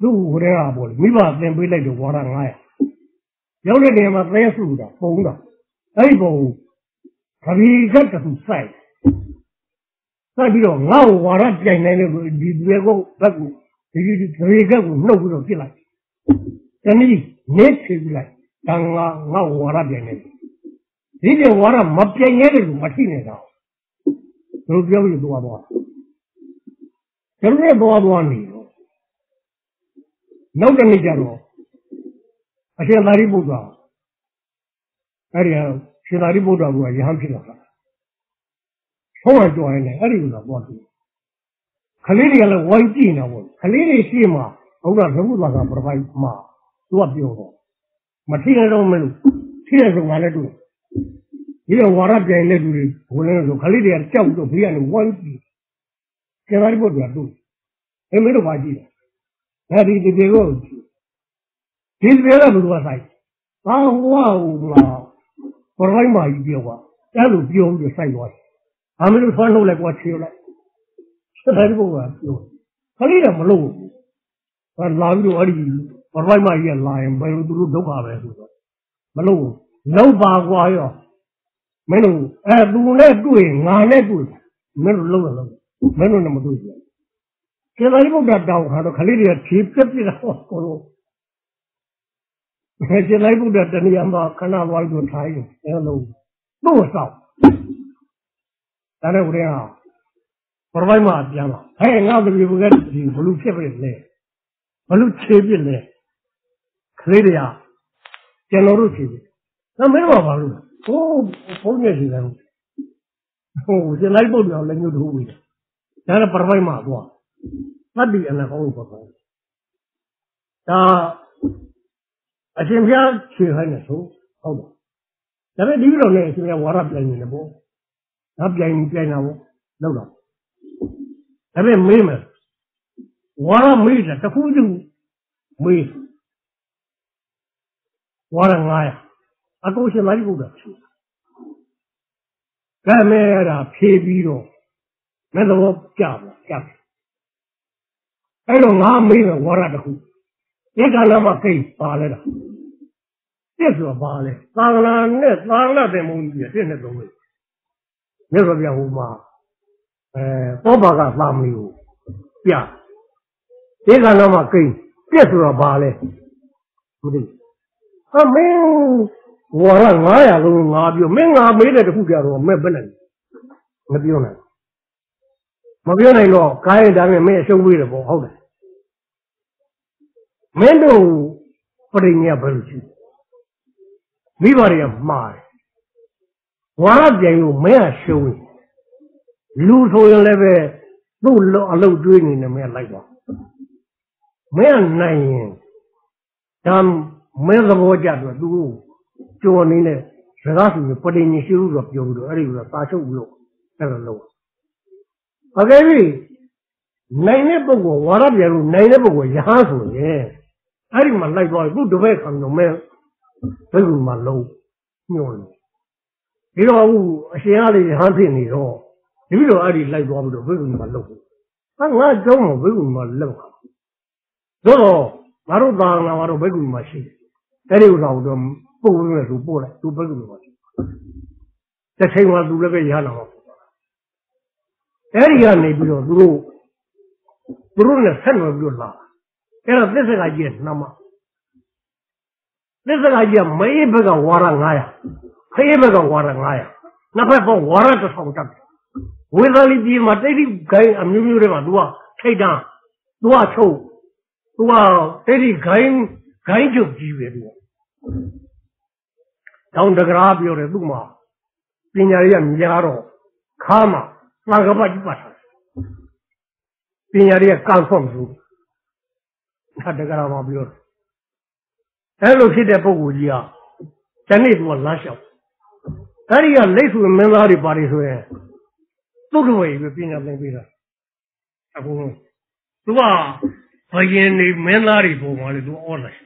သူ့ဟိုထဲကပေါ့လေမိဘသင်ပေးလိုက်တော့ဝါရ900ရောက်တဲ့နေရာမှာသဲစုတာပုံတာအဲ့ဒီပုံခရီးကတခုစိုက်စိုက်ပြီးတော့ငါ့ကိုဝါရပြိုင်နိုင်လို့ဒီတွေကုတ်ဘက်ကိုဒီဒီခရီးကကိုနှုတ်ပြီးတော့ပြစ်လိုက်တနည်းနေချေပြလိုက်တန်ငါငါဝါရပြန်နေတယ် ဒီပြဝါရမပြင်းရဲတယ်လို့မထိနဲ့တော့ဘယ်လိုပြောပြီးသွားသွားကျွန်တော်သွားသွားနေတော့နောက်တစ်နေ့ကျတော့အရှင်သာရိပုတ္တရာအဲ့ဒီရှင်သာရိပုတ္တရာကရဟန်းဖြစ်လာတာဆုံးမကြော်ရင်လည်းအဲ့ဒီကတော့သွားတယ်ခလေးတွေကလည်းဝိုင်းကြည့်နေတာပေါ့ခလေးတွေရှိမှဘုရားသဘုရားကပြပိုက်မှာသူကပြောတော့မထိရတော့မလို့ထိရဆုံးကလည်းတူ ဒီတော့ဝါရပြိုင်တဲ့လူတွေဘုန်းလည်းဆိုခလေးတွေကကြောက်တော့ဘေးကနေဝိုင်းကြည့်ရှင်သာရိပုတ္တရာတို့အဲ့မင်းတို့ပါကြည့်တယ်အဲ့ဒီဒီတွေကိုဒီပြေကဘယ်လိုဆိုင်ဘာဟောဟူလားဘရိုင်းမာကြီးပြောပါအဲ့လိုပြောပြီးစိုက်သွားတယ်ဘာမလို့ဆွမ်းလို့လဲကွာချေလိုက်ဆက်တယ်ဘုရားပြောခလေးတော့မလို့ဘူးဘာလာပြီးတော့အဲ့ဒီဘရိုင်းမာကြီးကလာရင်ဘယ်လိုသူတို့ဒုက္ခပဲဆိုတော့မလို့လောက်ပါကွာရော မင်းတို့အဲသူနဲ့တွေ့ငါနဲ့တွေ့မင်းတို့လုံးလုံးမင်းတို့နဲ့မတွေ့ဘူးကျေသာရိပုတ္တရာတောင်းခါတော့ခလေးတွေကဖြေပြက်ပြက်တော့ကိုလိုကျေသာရိပုတ္တရာတဏှာမှာခဏသွားလို့ထိုင်တယ်အဲလိုတော့ဆောက်ဒါနဲ့ဦးရင်ဟာပရပိုက်မှာပြန်လာဟဲ့ငါတပည့်ဘုကဒီဘလူဖြစ်ပြီလေဘလူခြေပြစ်လေခလေးတွေကကျွန်တော်တို့ခြေပြဒါမင်းတို့ကဘာလို့ဟိုး ဘုန်းကြီးရှိတယ်ဟိုကျေလိုက်ပုတ်တယ်လည်းညှို့ထိုးပြီးတယ်ဒါနဲ့ပရပိုက်မှာသွားသတ္တိအနာကောင်းလို့ပြောတယ်ဒါအရှင်ဘုရားခြေခိုင်းတယ်ဆိုဟုတ်တယ်ဒါပေမဲ့ဒီလိုနဲ့အရှင်ဘုရားဝါရပြိုင်နေတယ်ပေါ့ဒါပြိုင်ပြိုင်တာပေါ့လောက်တော့ဒါပေမဲ့မေးမယ်ဝါရမေးတယ်တခုချင်းမေးဝါရ900 အကုန်ရှင်လာပြီဘုရားဖြေကဲမဲရတာဖြေပြီးတော့မဲ့တော့ကြပါကြပါအဲ့တော့ငါမေးမယ်ဝါရတခုဒီကလာမှာကိပါလဲတာတက်ဆိုပါလဲသာသနာနဲ့သာသနာတဲ့မုံကြီးပြည့်တဲ့သုံးလို့မြတ်စွာဘုရားဟိုမှာအဲသောဘာကသာမဏေကိုပြဒီကလာမှာကိတက်ဆိုတော့ပါလဲမသိအမင်း ဝါရ900လုံးငါပြောမင်းငါမေးတဲ့တခုကြတော့မဲ့ဘယ်နဲ့မပြောနိုင်မပြောနိုင်တော့ခိုင်းဒါပေမဲ့မင်းအရှုံးပေးတယ်ပေါ့ဟုတ်တယ်မင်းတို့ပြိညာဘယ်လိုရှိမိဘတွေကမှားတယ်ဝါရပြိုင်လို့မင်းကရှုံးတယ်လူဆိုရင်လည်းပဲသူ့လောအလုပ်တွေးနေနေမင်းလိုက်ပါမင်းကနိုင်ရင်ဒါမင်းသဘောကျတော့သူ ကြော်နေတဲ့စကားဆိုရင်ပြိညာရှိလို့တော့ပြောပြီးတော့အဲ့ဒီကတော့သာချုပ်ပြီးတော့အဲ့လိုလုပ်အကယ်၍နိုင်တဲ့ပုဂ္ဂိုလ်ဝါရပြိုင်လို့နိုင်တဲ့ပုဂ္ဂိုလ်ရဟန်းဆိုရင်အဲ့ဒီမှာလိုက်သွားပြီခုတပည့်ခံတော့မဲဘယ်လိုမှလုံးညှို့လို့ဒီတော့အခုအရှင်အားလေးဟန်းဖြစ်နေတော့ဒီလိုအဲ့ဒီလိုက်သွားပြီးတော့ဘယ်လိုမှလုံးဘူးဟာငါကြောင်းမဘယ်လိုမှလုံးပါတော့ငါတို့သာငါတို့ဘယ်လိုမှရှိတယ်အဲ့ဒီဥစ္စာတော့ ပို့လို့ဆိုပို့လိုက်သူဘယ်လိုမှရှိတစ်ချိန်မှသူလည်းပဲရလာမှာအဲ့ဒီကနေပြီးတော့သူတို့သူတို့နဲ့ဆက်နွယ်ပြီးတော့လာအဲ့တော့သစ္စာကကြီးနှမသစ္စာကကြီးမေးဘက်ကဝါရ900ဖေးဘက်ကဝါရ900နှစ်ဖက်ပေါင်းဝါရတစ်ဆောင်တက်ဝေဒလီပြည်မှာတိတ်တိဂိုင်းအမျိုးမျိုးတွေမှာ तू ကထိတ်တန်း तू ကချုပ် तू ကတိတ်တိဂိုင်းဂိုင်းချုပ်ကြီးပဲ तू တောင်တကရာပြောတယ်သူ့မှာပညာရည်ကများတော့ခါမှာသံဃာပတ်ပတ်တာပညာရည်ကကန့်ဖွင့်ဘူးဟာတကရာမှာပြောတယ်အဲ့လိုဖြစ်တဲ့ပုံကိုကြီးကဇနေ့သူကလမ်းလျှောက်အဲ့ဒီကလိတ်ဆွေမင်းသားတွေပါတွေဆိုရင်သူ့တော်ကြီးပဲပညာသင်ပေးတာအခုသူကဘယင်နေမင်းသားတွေပုံမှာလေသူဩလိုက်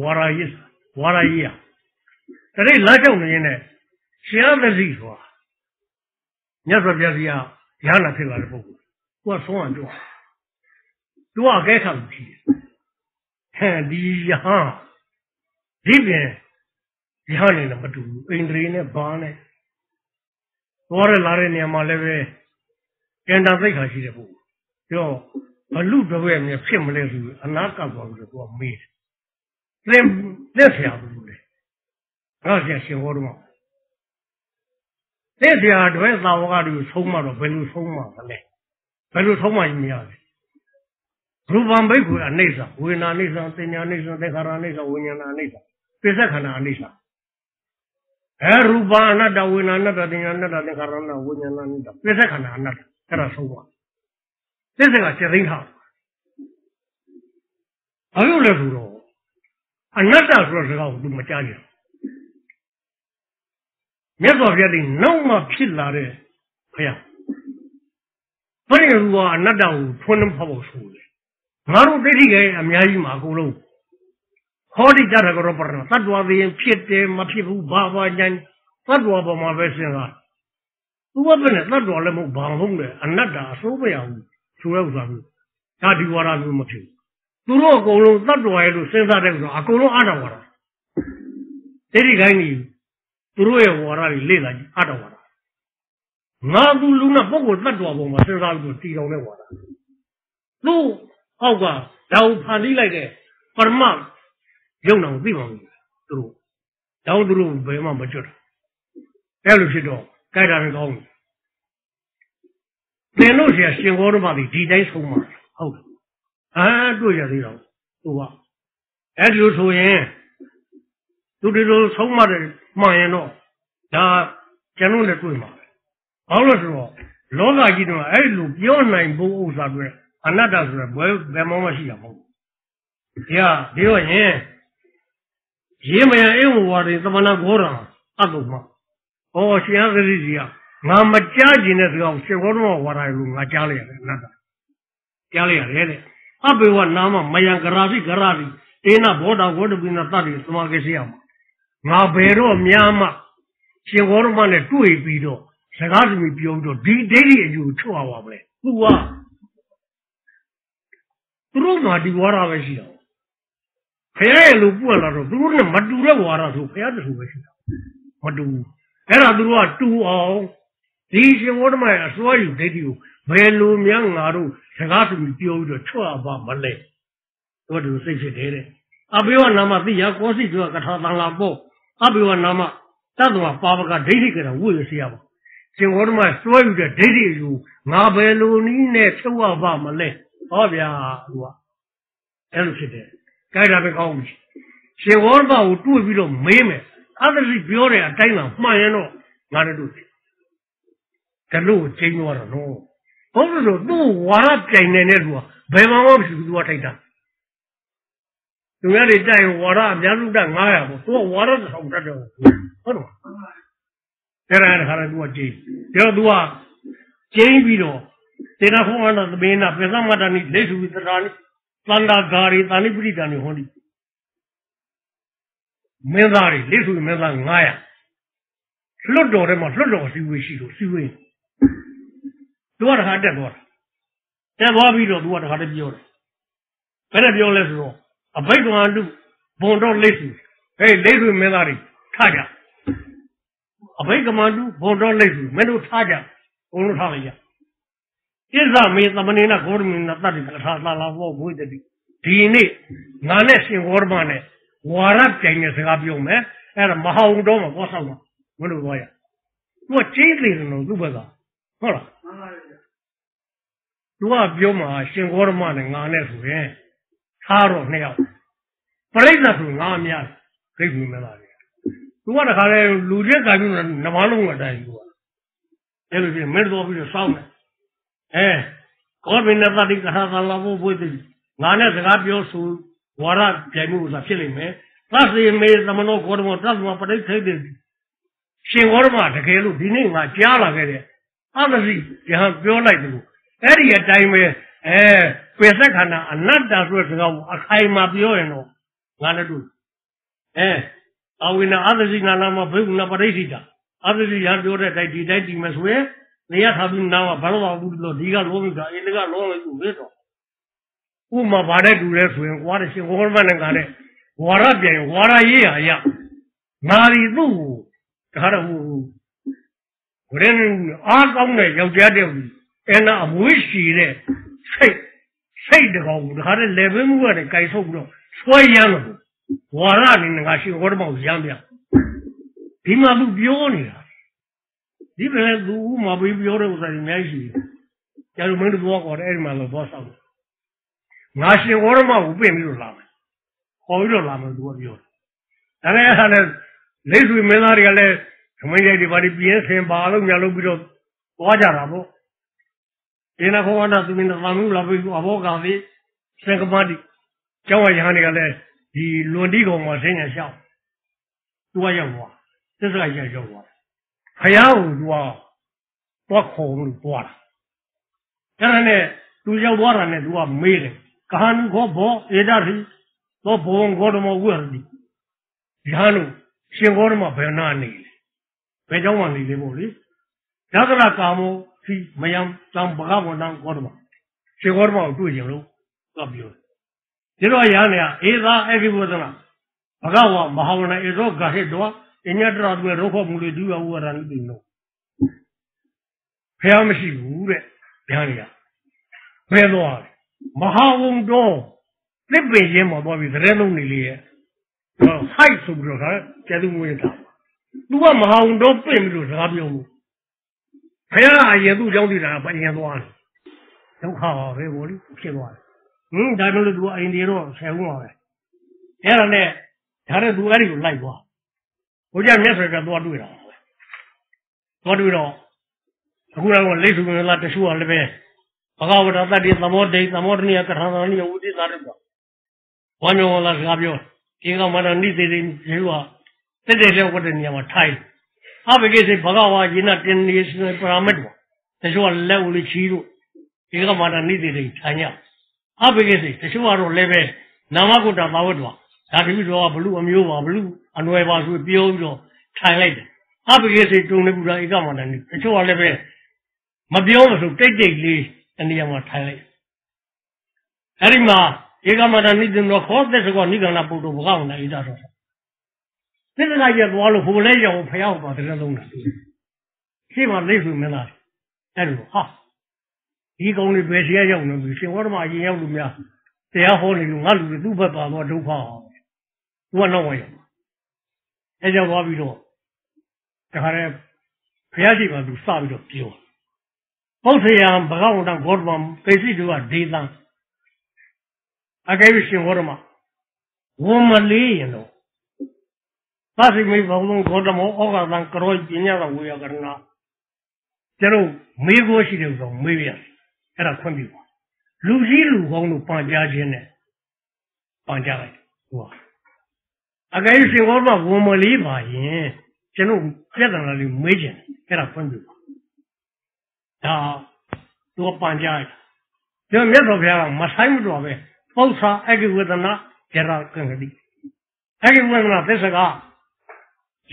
ဝါရာယစ်ဝါရာယီယာ တရိပ်လမ်းလျှောက်နေရင်ရှင်သတိဆိုတာမြတ်စွာဘုရားကြီးကရဟနာဖြစ်လာတဲ့ပုဂ္ဂိုလ်သူကဆုံးအောင်ပြောသူကအကဲခံကြည့်ဟဲ့ဒီယဟန်ဒီပြင်ယဟန်နဲ့မတူဘူးအိန္ဒြေနဲ့ဘာနဲ့သွားရလာတဲ့နေရာမှာလည်းပဲကန္တာသိက္ခာရှိတဲ့ပုဂ္ဂိုလ်ပြောဘလူတပည့်မြဖြစ်မလဲဆိုအနာကပ်သွားပြီးတော့သူကမေးတယ်သင်လက်ဆရာဘူး လေတော့ဆရာရှင်ဟောတော့တဲ့ဆရာတွဲသာဝကတူဆုံးမတော့ဘယ်လိုဆုံးမလဲဘယ်လိုဆုံးမရင်မရလဲရူပံဘိက္ခုအနိစ္စဝေနာနိစ္စသင်ညာနိစ္စသက္ခာရနိစ္စဝိညာဏအနိစ္စပိဿခန္ဓာအနိစ္စအဲရူပအနတ္တဝေနာအနတ္တသင်ညာအနတ္တသက္ခာရအနတ္တဝိညာဏအနတ္တပိဿခန္ဓာအနတ္တအဲ့ဒါဆုံးပါသစ္စာကစေသိမ်းထားဘာလို့လဲဆိုတော့အနတ္တဆိုတဲ့စကားကိုသူမကြားကြဘူး မြတ်စွာဘုရားဒီနောက်မှဖြစ်လာတဲ့ဘုရားပရိယရူကအနတ္တကိုထွန်းနှဖောက်ဖို့ဆိုတယ်ငါတို့ဒိဋ္ဌိကအများကြီးမှာအကုန်လုံးဟောဒီကြတာကတော့ပရဏတတ္တဝါသိရင်ဖြစ်တယ်မဖြစ်ဘူးဘာဘာညာတတ္တဝါပေါ်မှာပဲစဉ်းစားသူကပဲနဲ့တတ္တဝါလည်းမဟုတ်ဘာမဟုတ်လေအနတ္တအစိုးမရဘူးဆိုတဲ့ဥစ္စာမျိုးဒါဒီဝါဒမျိုးမဖြစ်ဘူးသူတို့အကုန်လုံးတတ္တဝါရဲ့လို့စဉ်းစားတဲ့ဥစ္စာအကုန်လုံးအတ္တဝါဒဒိဋ္ဌိကိုင်းကြီး သူတို့ရဲ့ဝါဒတွေလေ့လာကြည့်အတ္တဝါဒငါသူလူနဲ့ပုဂ္ဂိုလ်တ attva ပုံမှာစဉ်းစားပြီးတည်တော်တဲ့ဝါဒသူ့အောက်ကဓာတ်ဖန်တီးလိုက်တဲ့ပရမယုံတော်သိပါဘူးသူတို့တောင်းသူတို့ဘယ်မှမကြွတ်အဲ့လိုဖြစ်တော့ကြိုက်တာလည်းကောင်းတယ်သင်တို့ဆရာရှင်ဘောဓမသည်ဒီတိုင်းဆုံးမှာဟုတ်တယ်အာတွေ့ရသေးတော့သူကအဲ့ဒီလိုဆိုရင်သူဒီလိုဆုံးမတဲ့ မှန်ရင်တော့ဒါကျွန်တော်လည်းတွေ့မှာဘာလို့လဲဆိုတော့လောကကြီးတော့အဲ့လိုပြောနိုင်ဖို့ဥစ္စာတွေအနတ္တဆိုရယ်ဘယ်ဘယ်မှမရှိတာမဟုတ်ဘူးဒီဟာဒီတော့ရင်ရေးမယအိဝဝါတွေသမဏဂောရံအတုမဟောရှင်ရသတိကြီးကငါမကြားကျင်တဲ့စကားကိုရှင်ဂေါတမဝါဒလို့ငါကြားလိုက်ရတယ်အနတ္တကြားလိုက်ရတယ်တဲ့အဘေဝနာမမယံကရာတိကရာတိတေနဘောဓဘောဓပိနတတ္တိသမာကိစီယမှာ ငါဘယ်တော့များမှရှင်ဂေါတမနဲ့တွေ့ပြီးတော့စကားသမီးပြောပြီးတော့ဒီဒိဋ္ဌိအယူထွက်အောင်ပါမလဲသူကသူတို့မှဒီဝါဒပဲရှိတာခရရဲ့လူပွက်လာတော့သူတို့နဲ့မတူတဲ့ဝါဒဆိုခရတဆူပဲရှိတာမတူအဲ့ဒါသူတို့ကတူအောင်ဒီရှင်ဝဒမရဲ့အစွာယူဒိဋ္ဌိကိုဘယ်လိုများငါတို့စကားသမီးပြောပြီးတော့ထွက်အောင်ပါမလဲသူတို့စိတ်ဖြစ်တယ်တဲ့အဘိဝနာမသိရကောစီကျော်ကထာသံဃာပေါ့ အဘိဝနာမတတ္တဝပါပကဒိဋ္ဌိကရဝိရစီရပါရှင်ဝဒမစွဲယူတဲ့ဒိဋ္ဌိယူငါဘယ်လိုနည်းနဲ့ဖြုတ်ရပါမလဲဟောဗျာသူကအဲ့လိုဖြစ်တယ်ကြိုက်တာပဲကောင်းပြီရှင်ဝဒမကိုတွေ့ပြီးတော့မေးမယ်အသတိပြောတဲ့အတိုင်းကမှန်ရင်တော့ငါတို့တို့ကလို့ချင်းသွားတော့နော်ဘုန်းတော်တို့သူ့ဝါရပြိုင်နေတဲ့သူကဘယ်မှာမှမရှိဘူးသူကထိုက်တာ သူရလေတိုင်ဝါရအများစုတက်900ပေါ့သူကဝါရတစ်ဆောင်တက်တယ်ဟုတ်တော့အဲ့ဒါခါရသူကကျင်းပြောသူကကျင်းပြီးတော့တေနာဖုံအနာသဘေနာပစ္စမတနိလက်စုသတာနိသန္တာဂါရီတာနိပရိတာနိဟောဒီမင်းသားတွေလက်စုမင်းသား900လွတ်တော်ထဲမှာလွတ်တော်စီဝေးရှိလို့စီဝေးသူကတခါတက်သွားတာတက်သွားပြီးတော့သူကတခါတည်းပြောတယ်ဘယ်နဲ့ပြောလဲဆိုတော့ အဘိက္ခဝန္တုဘုံတော်လက်စုဟေးလက်စုမင်းသားတွေထကြအဘိက္ခမန္တုဘုံတော်လက်စုမင်းတို့ထကြဘုံတို့ထလိုက်ရဣဇမေသမဏေနဂေါရမေနတတ္တိကထာသာလာဘောဘုဒ္ဓတိဒီနေ့ငါနဲ့ရှင်ဂေါရမနဲ့ဝါရပြိုင်တဲ့စကားပြောမယ်အဲ့ဒါမဟာဝုတော်မှာပေါ်ဆောင်မှာမလို့သွားရသူကကျေးသေးတယ်လို့သူ့ဘက်ကဟုတ်လားမှန်ပါဗျာသူကပြောမှာရှင်ဂေါရမနဲ့ငါနဲ့ဆိုရင် သားတော့နှစ်ယောက်ပြိဿဆိုငါအများဂိတ်ဘူးမလားလေသူကတခါလေလူချင်းကံပြီးနမလုံးကတိုင်သူကအဲ့လိုပြင်မင်းတော်ပြီးတော့စောင်းတယ်အဲကောဘိနတတိကထာသလာဘုဘွေတိငါနဲ့စကားပြောဆိုဝါရပြိုင်မှုဥစားဖြစ်လိမ့်မယ်သတ်စီမေသမနောဂေါရမတတ်မပဋိသိတဲ့ရှင်ဂေါရမတကယ်လို့ဒီနေ့ငါကြားလာခဲ့တဲ့အသစီယဟန်ပြောလိုက်တယ်လို့အဲ့ဒီအတိုင်းပဲ အဲပိဿခန္ဓာအနတ္တဆိုတဲ့စကားကိုအခိုင်အမာပြောရင်တော့ငါလည်းတို့အဲအဝိနာအသစီနာနာမဘိက္ခုနာပရိသိတာအသစီရပြောတဲ့အတိုင်းဒီတိုင်းဒီမဲ့ဆိုရင်နေရထားပြီးနာမဘာလို့ဘူးလို့ဒီကလုံးမိတာအင်းကလုံးလိုက်ဘူးမေးတော့ဥမာဗာတဲ့တူလဲဆိုရင်ကွာတဲ့ရှင်ဘောရမနဲ့ကတဲ့ဝါရပြန်ဝါရရေးဟာရငါဒီသူ့ကိုဒါတော့ဟိုဘယ်နဲ့အားကောင်းတဲ့ယောက်ျားတဲ့အဲ့နာအမွေးရှိတဲ့ စိတ်စိတ်တကောင်ကိုဒါကြတဲ့လေဘင်းမှုကနေကြိုက်ဆုပ်ပြီးတော့ဆွဲရမ်းလို့ဝါရနေငါရှိဟောတော့မရမ်းပြဒီမှာသူပြောနေတာဒီပဲလေသူဥမာပြီးပြောတဲ့ဥစ္စာတွေအများကြီးရှိတယ်ကျန်လို့မင်းတို့ဘောခေါ်တယ်အဲ့ဒီမှာလို့ဘောဆောက်တယ်ငါရှင်ဝရမကိုပြင်ပြီးတော့လာမယ်ခေါ်ပြီးတော့လာမယ်သူကပြောတယ်ဒါလည်းအဲ့ဒါနဲ့လိတ်ဆွေမင်းသားတွေကလည်းသမင်းရိုက်တွေဘာတွေပြင်းစင်ပါလို့ညာလို့ပြီးတော့သွားကြတာပေါ့ ဒီနာခေါ်တာသူမင်းသာမှုလာပြီးအဘောကသည်စင်ကမတိကျောင်းဝရဟန်းတွေကလည်းဒီလွန်တီကောင်မှာဆင်းရရှောက်သူကရောက်သွားသစ္စာရရောက်သွားဖယားကိုသူကသွားခေါ်လို့သွားတာအဲ့ဒါနဲ့သူရောက်သွားတာနဲ့သူကမေးတယ်ကဟန်ခောဘောဧဒတိသောဘောဂေါတမောဝိရတိဒီဟာလို့ရှင်ဂေါတမဘယ်နာနေလဲဘယ်ကြောင့်မှနေလေပေါ့လေသဒ္ဒရာကာမော စီမယံသံဘဂဝန္တံဂေါတမရှင်ဂေါတမကိုတွေ့ကြလို့သူကပြောတယ်ဒီတော့ရဟန်းကဧသာအကိဘုဒ္ဓနာဘဂဝါမဟာဝနဧသောဂဟိတောအညတရသွေရောခမူလေဒုယဝရဏိတိနောဖះမရှိဘူးတဲ့ဗျာနေရဘယ်တော့မဟာဝုံတော်သစ်ပင်ချင်းမှာသွားပြီးသရဲလုံးနေလေရဲ့ဟိုဟိုက်ဆိုပြီးတော့ခါကျသူဝင်တာသူကမဟာဝုံတော်ပြင်ပြီးတော့စကားပြော လို့ဖះအရင်သူ့ကြောင့်တည်တာဗရင်သွားတယ်ဒုက္ခပါပဲဗောလေဖြစ်သွားတယ်ဟင်းဒါမျိုးလို့သူကအိန္ဒိယတော့ဆယ်ဦးပါပဲအဲ့ဒါနဲ့ဒါနဲ့သူအဲ့ဒီကိုလိုက်သွားဘုရားမြတ်စွာဘုရားသွားတွေ့တာသွားတွေ့တော့အခုတော့လိတ်စုမလားတရှုကလည်းပဲဘဂဝတတတ္တိသမောဒိသမောတနိယကထာသနိယဝိတိသာရတော့ဘာမျိုးလားစကားပြောဒီကောင်မှတော့နိသိတိရေဝတက်တဲ့လောက်ဝတ်တဲ့နေရာမှာထိုင် အဘိကိစေဘဂဝါယေနတင်နေစပရာမတ်တော့တရှုကလက်ဦးလေးချီးလို့ဒီကောင်မှတော့နိသိတိထိုင်ရအဘိကိစေတရှုကတော့လည်းပဲနာမကုတ္တသာဝတ္တဒါတပိတော့ဘလူအမျိုးပါဘလူအနွယ်ပါဆိုပြောပြီးတော့ထိုင်လိုက်တယ်အဘိကိစေတုံနေဘူးလားဧကမန္တန်တချို့ကလည်းပဲမပြောမဆိုတိတ်တိတ်လေးတနေရာမှာထိုင်လိုက်အဲ့ဒီမှာဧကမန္တနိတိနောခောသက်စကောနိဂန္ဓပုတ္တဘဂဝန္တဣဒတော် သစ္စာရသွားလို့ဟိုလဲရောဖျောက်သွားတဲ့လုံးတာရှိမှလိမ့်စုမင်းသားအဲ့လိုဟာဒီကောင်းလေးပဲစီရရောက်နေပြီရှင်ဝရမအရင်ရောက်လို့များတရားဟောနေလို့ငါလူတွေသူ့ဘက်ပါတော့ဒုက္ခအောင်သူကနောက်ဝင်ရောက်အဲကြောင့်သွားပြီးတော့တခါတည်းဘုရားရှိခိုးသူစပြီးတော့ပြောပုတ်ဆရာဘဂဝန္တဂေါတမပေစီတို့ကဒေသံအကယ်၍ရှင်ဂေါတမဝမလေးရင်တော့ သတိမိဘုံလုံးဂေါတမောဩဃတံကရောပညာကဝေယကရဏကျွန်တော်မေးဖို့ရှိတယ်ဆိုမေးပြအဲ့ဒါခွင့်ပြုပါလူကြီးလူကောင်းတို့ပန်ကြားခြင်းနဲ့ပန်ကြားလိုက်ဟိုအကယ်၍ရှင်ဂေါတမဝမလေးပါရင်ကျွန်တော်ပြဿနာလေးမေးခြင်းအဲ့ဒါခွင့်ပြုပါဒါသူပန်ကြားတယ်မြတ်စွာဘုရားကမဆိုင်မတော်ပဲပု္ပ္ပာအကိဝေဒနာယရာကံတိအကိဝေဒနာသစ္စာက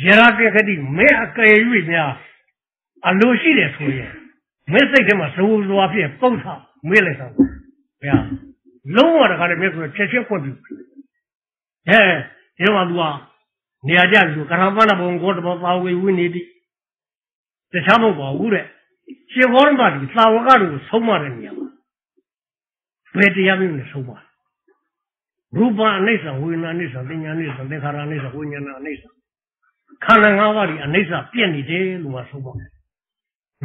ယရာကံတိမဲအကယ်၍များအလိုရှိတယ်ဆိုရင်မဲစိတ်ထဲမှာသဝဇဝဖြစ်ပု္ပ္ပာမေးလိုက်တော့ဗျာလုံးဝတခါတည်းမြတ်စွာချက်ချက်ဖွင့်ပြီဟဲ့ဒီမှာသူကနေရာကြပြီကရမဏဘုံကောတဘောသာဝေဝိနေတိတခြားမဟုတ်ပါဘူးတဲ့ရှင်ဘောရမတိသာဝကတို့ဆုံးမတဲ့နေရာမှာဘယ်တရားမျိုးနဲ့ဆုံးမရူပအနိစ္စဝေဒနာအနိစ္စသင်ညာအနိစ္စသင်္ခါရအနိစ္စဝိညာဏအနိစ္စ ခန္ဓာ၅ပါးဒီအနိစ္စပြည့်နေတယ်လို့မှဆုံးမ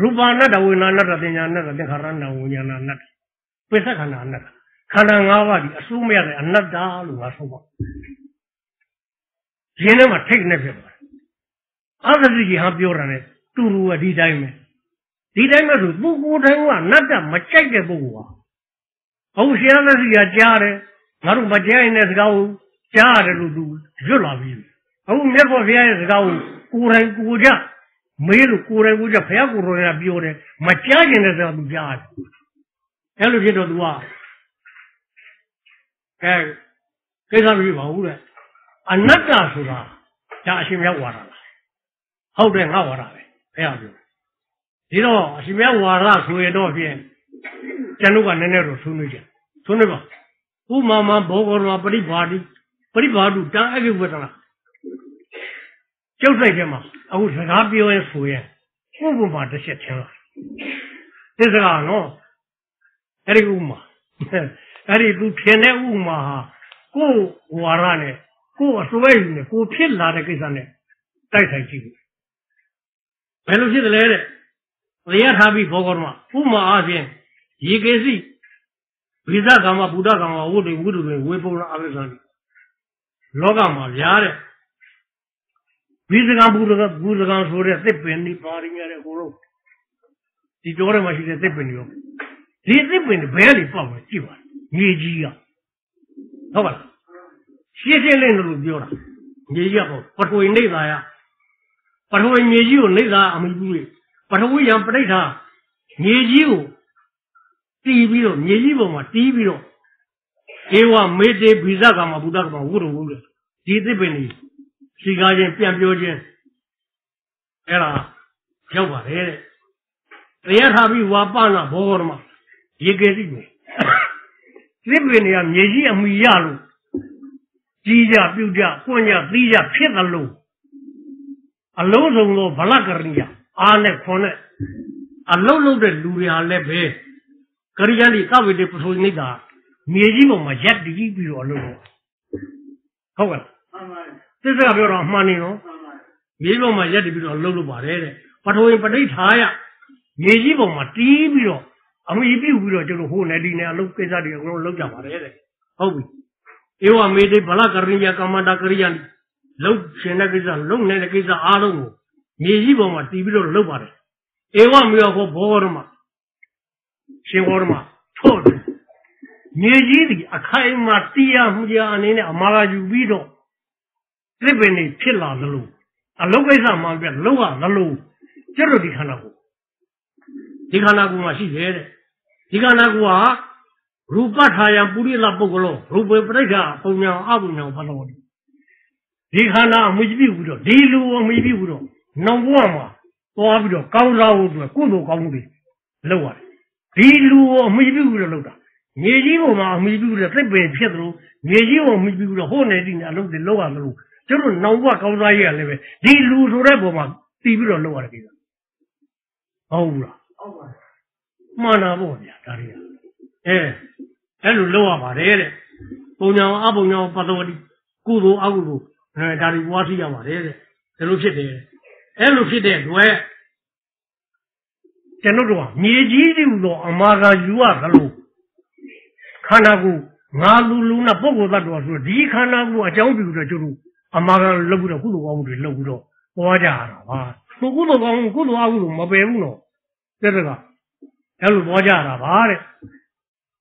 ရူပအနတ္တဝေဒနာအနတ္တသင်ညာအနတ္တသင်္ခါရအနတ္တဝိညာဏအနတ္တပိဿခန္ဓာအနတ္တခန္ဓာ၅ပါးဒီအစိုးမရတဲ့အနတ္တလို့မှဆုံးမရင်းထဲမှာထိတ်နေဖြစ်ပါတယ်အသတိကြီးဟာပြောတာ ਨੇ တူတူကဒီတိုင်းပဲဒီတိုင်းမဲ့ဆိုသူကိုယ်တိုင်ကနတ်တမကြိုက်တဲ့ပုဂ္ဂိုလ်ဟာဟုတ်ရှင်သက်စီကကြားတယ်ငါတို့မကြားရင်တဲ့စကားကိုကြားရတယ်လို့သူရွတ်လာပြီ အခုမြတ်စွာဘုရားရဲ့စကားကိုကိုယ်တိုင်ကိုယ်ကြမေးလို့ကိုယ်တိုင်ကိုယ်ကြဘုရားကိုယ်တော်ကပြောတယ်မကြားရင်တဲ့စကားသူကြားတယ်အဲ့လိုဖြစ်တော့သူကကဲကိစ္စမရှိပါဘူးတဲ့အနတ္တဆိုတာဒါအရှင်မြတ်ဝါဒလားဟုတ်တယ်ငါဝါဒပဲဘုရားပြောဒီတော့အရှင်မြတ်ဝါရဆိုရတော့ဖြင့်ကျွန်တော်ကနည်းနည်းတော့ဆွေးနွေးကြဆွေးနွေးပါဥမာမဘောဂရောပရိပါတိပရိပါတုတန်အကိဝတ္တနာ ကျုပ်စိတ်ထဲမှာအခုစကားပြောရင်ဆိုရင်ဥပမာတစ်ချက်ထင်လာဒီစကားနော်အဲ့ဒီဥမာအဲ့ဒီသူထင်တဲ့ဥမာဟာကိုယ်ဝါရနဲ့ကိုယ်အစွဲနဲ့ကိုယ်ဖြစ်လာတဲ့ကိစ္စနဲ့တတိုက်ဆိုင်ကြည့်ဘူးဘယ်လိုဖြစ်တယ်လဲတဲ့တရားထားပြီးဘောဂေါမဥမာအားဖြင့်ရေကေစီဝိဇကမ္မဘုဒ္ဓကမ္မဝုဒ္ဓဝုဒ္ဓတွေဝေပုံလာအဘိဇံလောကမှာများတဲ့ ဝိဇကဘုဒ္ဓကဘုဒ္ဓကံဆိုတဲ့သစ်ပင်ဒီပါရင်းရတဲ့အကုန်လုံးဒီကြောထဲမှာရှိတဲ့သစ်ပင်တွေရောဒီသစ်ပင်တွေဘယ်ကနေပေါက်လဲကြည့်ပါမြေကြီးကဟုတ်ပါလားရှင်းရှင်းလေးလို့ပြောတာမြေကြီးကပေါ့ပထဝီနေသာရပထဝီမြေကြီးကိုနေသာအမိဘူးလေပထဝီယံပဋိဋ္ဌာမြေကြီးကိုတီးပြီးတော့မြေကြီးပေါ်မှာတီးပြီးတော့ဧဝမေတေဘိဇကမှာဘုဒ္ဓကမှာဝုဒ္ဓဝုဒ္ဓဒီသစ်ပင်ကြီး စီကားခြင်းပြန်ပြောခြင်းအဲ့ဒါရောက်ပါတယ်တဲ့တရားထားပြီးဝါပနာဘောဂရမရေကေတိမယ်သစ်ပင်တွေကမြေကြီးအမိရလို့ကြီးကြပြုတ်ကြပွင့်ကြသီးကြဖြစ်သလိုအလုံးစုံသောဗလကရိယာအားနဲ့ခွန်နဲ့အလုံးလုံးတဲ့လူတွေဟာလည်းပဲကရိယာတိသဝေတေပထိုနေတာမြေကြီးပေါ်မှာရက်တည်ပြီးတော့အလုံးလုံးဟုတ်ကဲ့မှန်ပါတယ် သစ္စာပြောတော့မှန်နေနော်မှန်ပါတယ်မြေကြီးပေါ်မှာရက်တည်ပြီးတော့အလုံးလုံးပါတယ်တဲ့ပထိုရင်ပဋိဌာယမြေကြီးပေါ်မှာတီးပြီးတော့အမိပြုတ်ပြီးတော့ကျွန်တော်ဟိုနယ်ဒီနယ်အလုံးကိစ္စတွေအကုန်လုံးလုပ်ကြပါတယ်တဲ့ဟုတ်ပြီဧဝမေတေဗလကရိယာကမ္မတာကရိယာလုံးရှင်တဲ့ကိစ္စလုံးနေတဲ့ကိစ္စအားလုံးကိုမြေကြီးပေါ်မှာတီးပြီးတော့လုပ်ပါတယ်ဧဝမေယောဘောဘောရမရှင်ဘောရမထို့တယ်မြေကြီးဒီအခိုင်အမာတီးရမှုကြအနေနဲ့အမားယူပြီးတော့ သစ်ပင်တွေဖြစ်လာသလိုအလုံးကိစ္စမှပြလုံးရသလိုကျတော့ဒီခန္ဓာကိုဒီခန္ဓာကိုမှာရှိတယ်တဲ့ဒီခန္ဓာကိုဟာရူပထာယံပုရိလပုဂ္ဂလောရူပေပရိက္ခပုံညာအပုံညာဘလောတိဒီခန္ဓာအမှုကြည့်ပြီးတော့ဒီလူအမှုကြည့်ပြီးတော့နောင်ဘဝမှာသွားပြီးတော့ကောင်းစားဖို့အတွက်ကုသိုလ်ကောင်းမှုတွေလုပ်ရတယ်ဒီလူကိုအမှုကြည့်ပြီးတော့လုပ်တာမြေကြီးပေါ်မှာအမှုကြည့်ပြီးတော့သိပ်ပင်ဖြစ်သလိုမြေကြီးပေါ်အမှုကြည့်ပြီးတော့ဟိုနေတိနေအလုပ်တွေလုပ်ရသလို ကျတို့နောင်ဘဝကောင်းစားရရလည်းပဲဒီလူဆိုတဲ့ပုံမှာတည်ပြီးတော့လုပ်ရတယ်ကိစ္စဟုတ်ဘူးလားဟုတ်ပါတယ်မှန်တာပေါ့ဗျာဒါတွေကအဲအဲ့လိုလုပ်ရပါတယ်တဲ့ပုံညာအပုံညာပတ္တဝတိကုသိုလ်အကုသိုလ်အဲဒါတွေပွားစီရပါတယ်တဲ့ဒါလိုဖြစ်တယ်အဲ့လိုဖြစ်တဲ့အတွက်ကျွန်တော်တို့ကမြေကြီးတူသောအမာကယူရသလိုခန္ဓာကိုယ်ငါလူလူနဲ့ပုဂ္ဂိုလ်သတ္တဝါဆိုတော့ဒီခန္ဓာကိုယ်အကြောင်းပြုတော့ကျွန်တော် အမာကလုပ်ပြီးတော့ကုသိုလ်ကောင်းမှုတွေလုပ်ပြီးတော့ပွားကြရတာပါသူကုသိုလ်ကောင်းမှုကုသိုလ်အကုသိုလ်မပယ်ဘူးနော်တဲ့တကအဲ့လိုပေါ်ကြတာပါတဲ့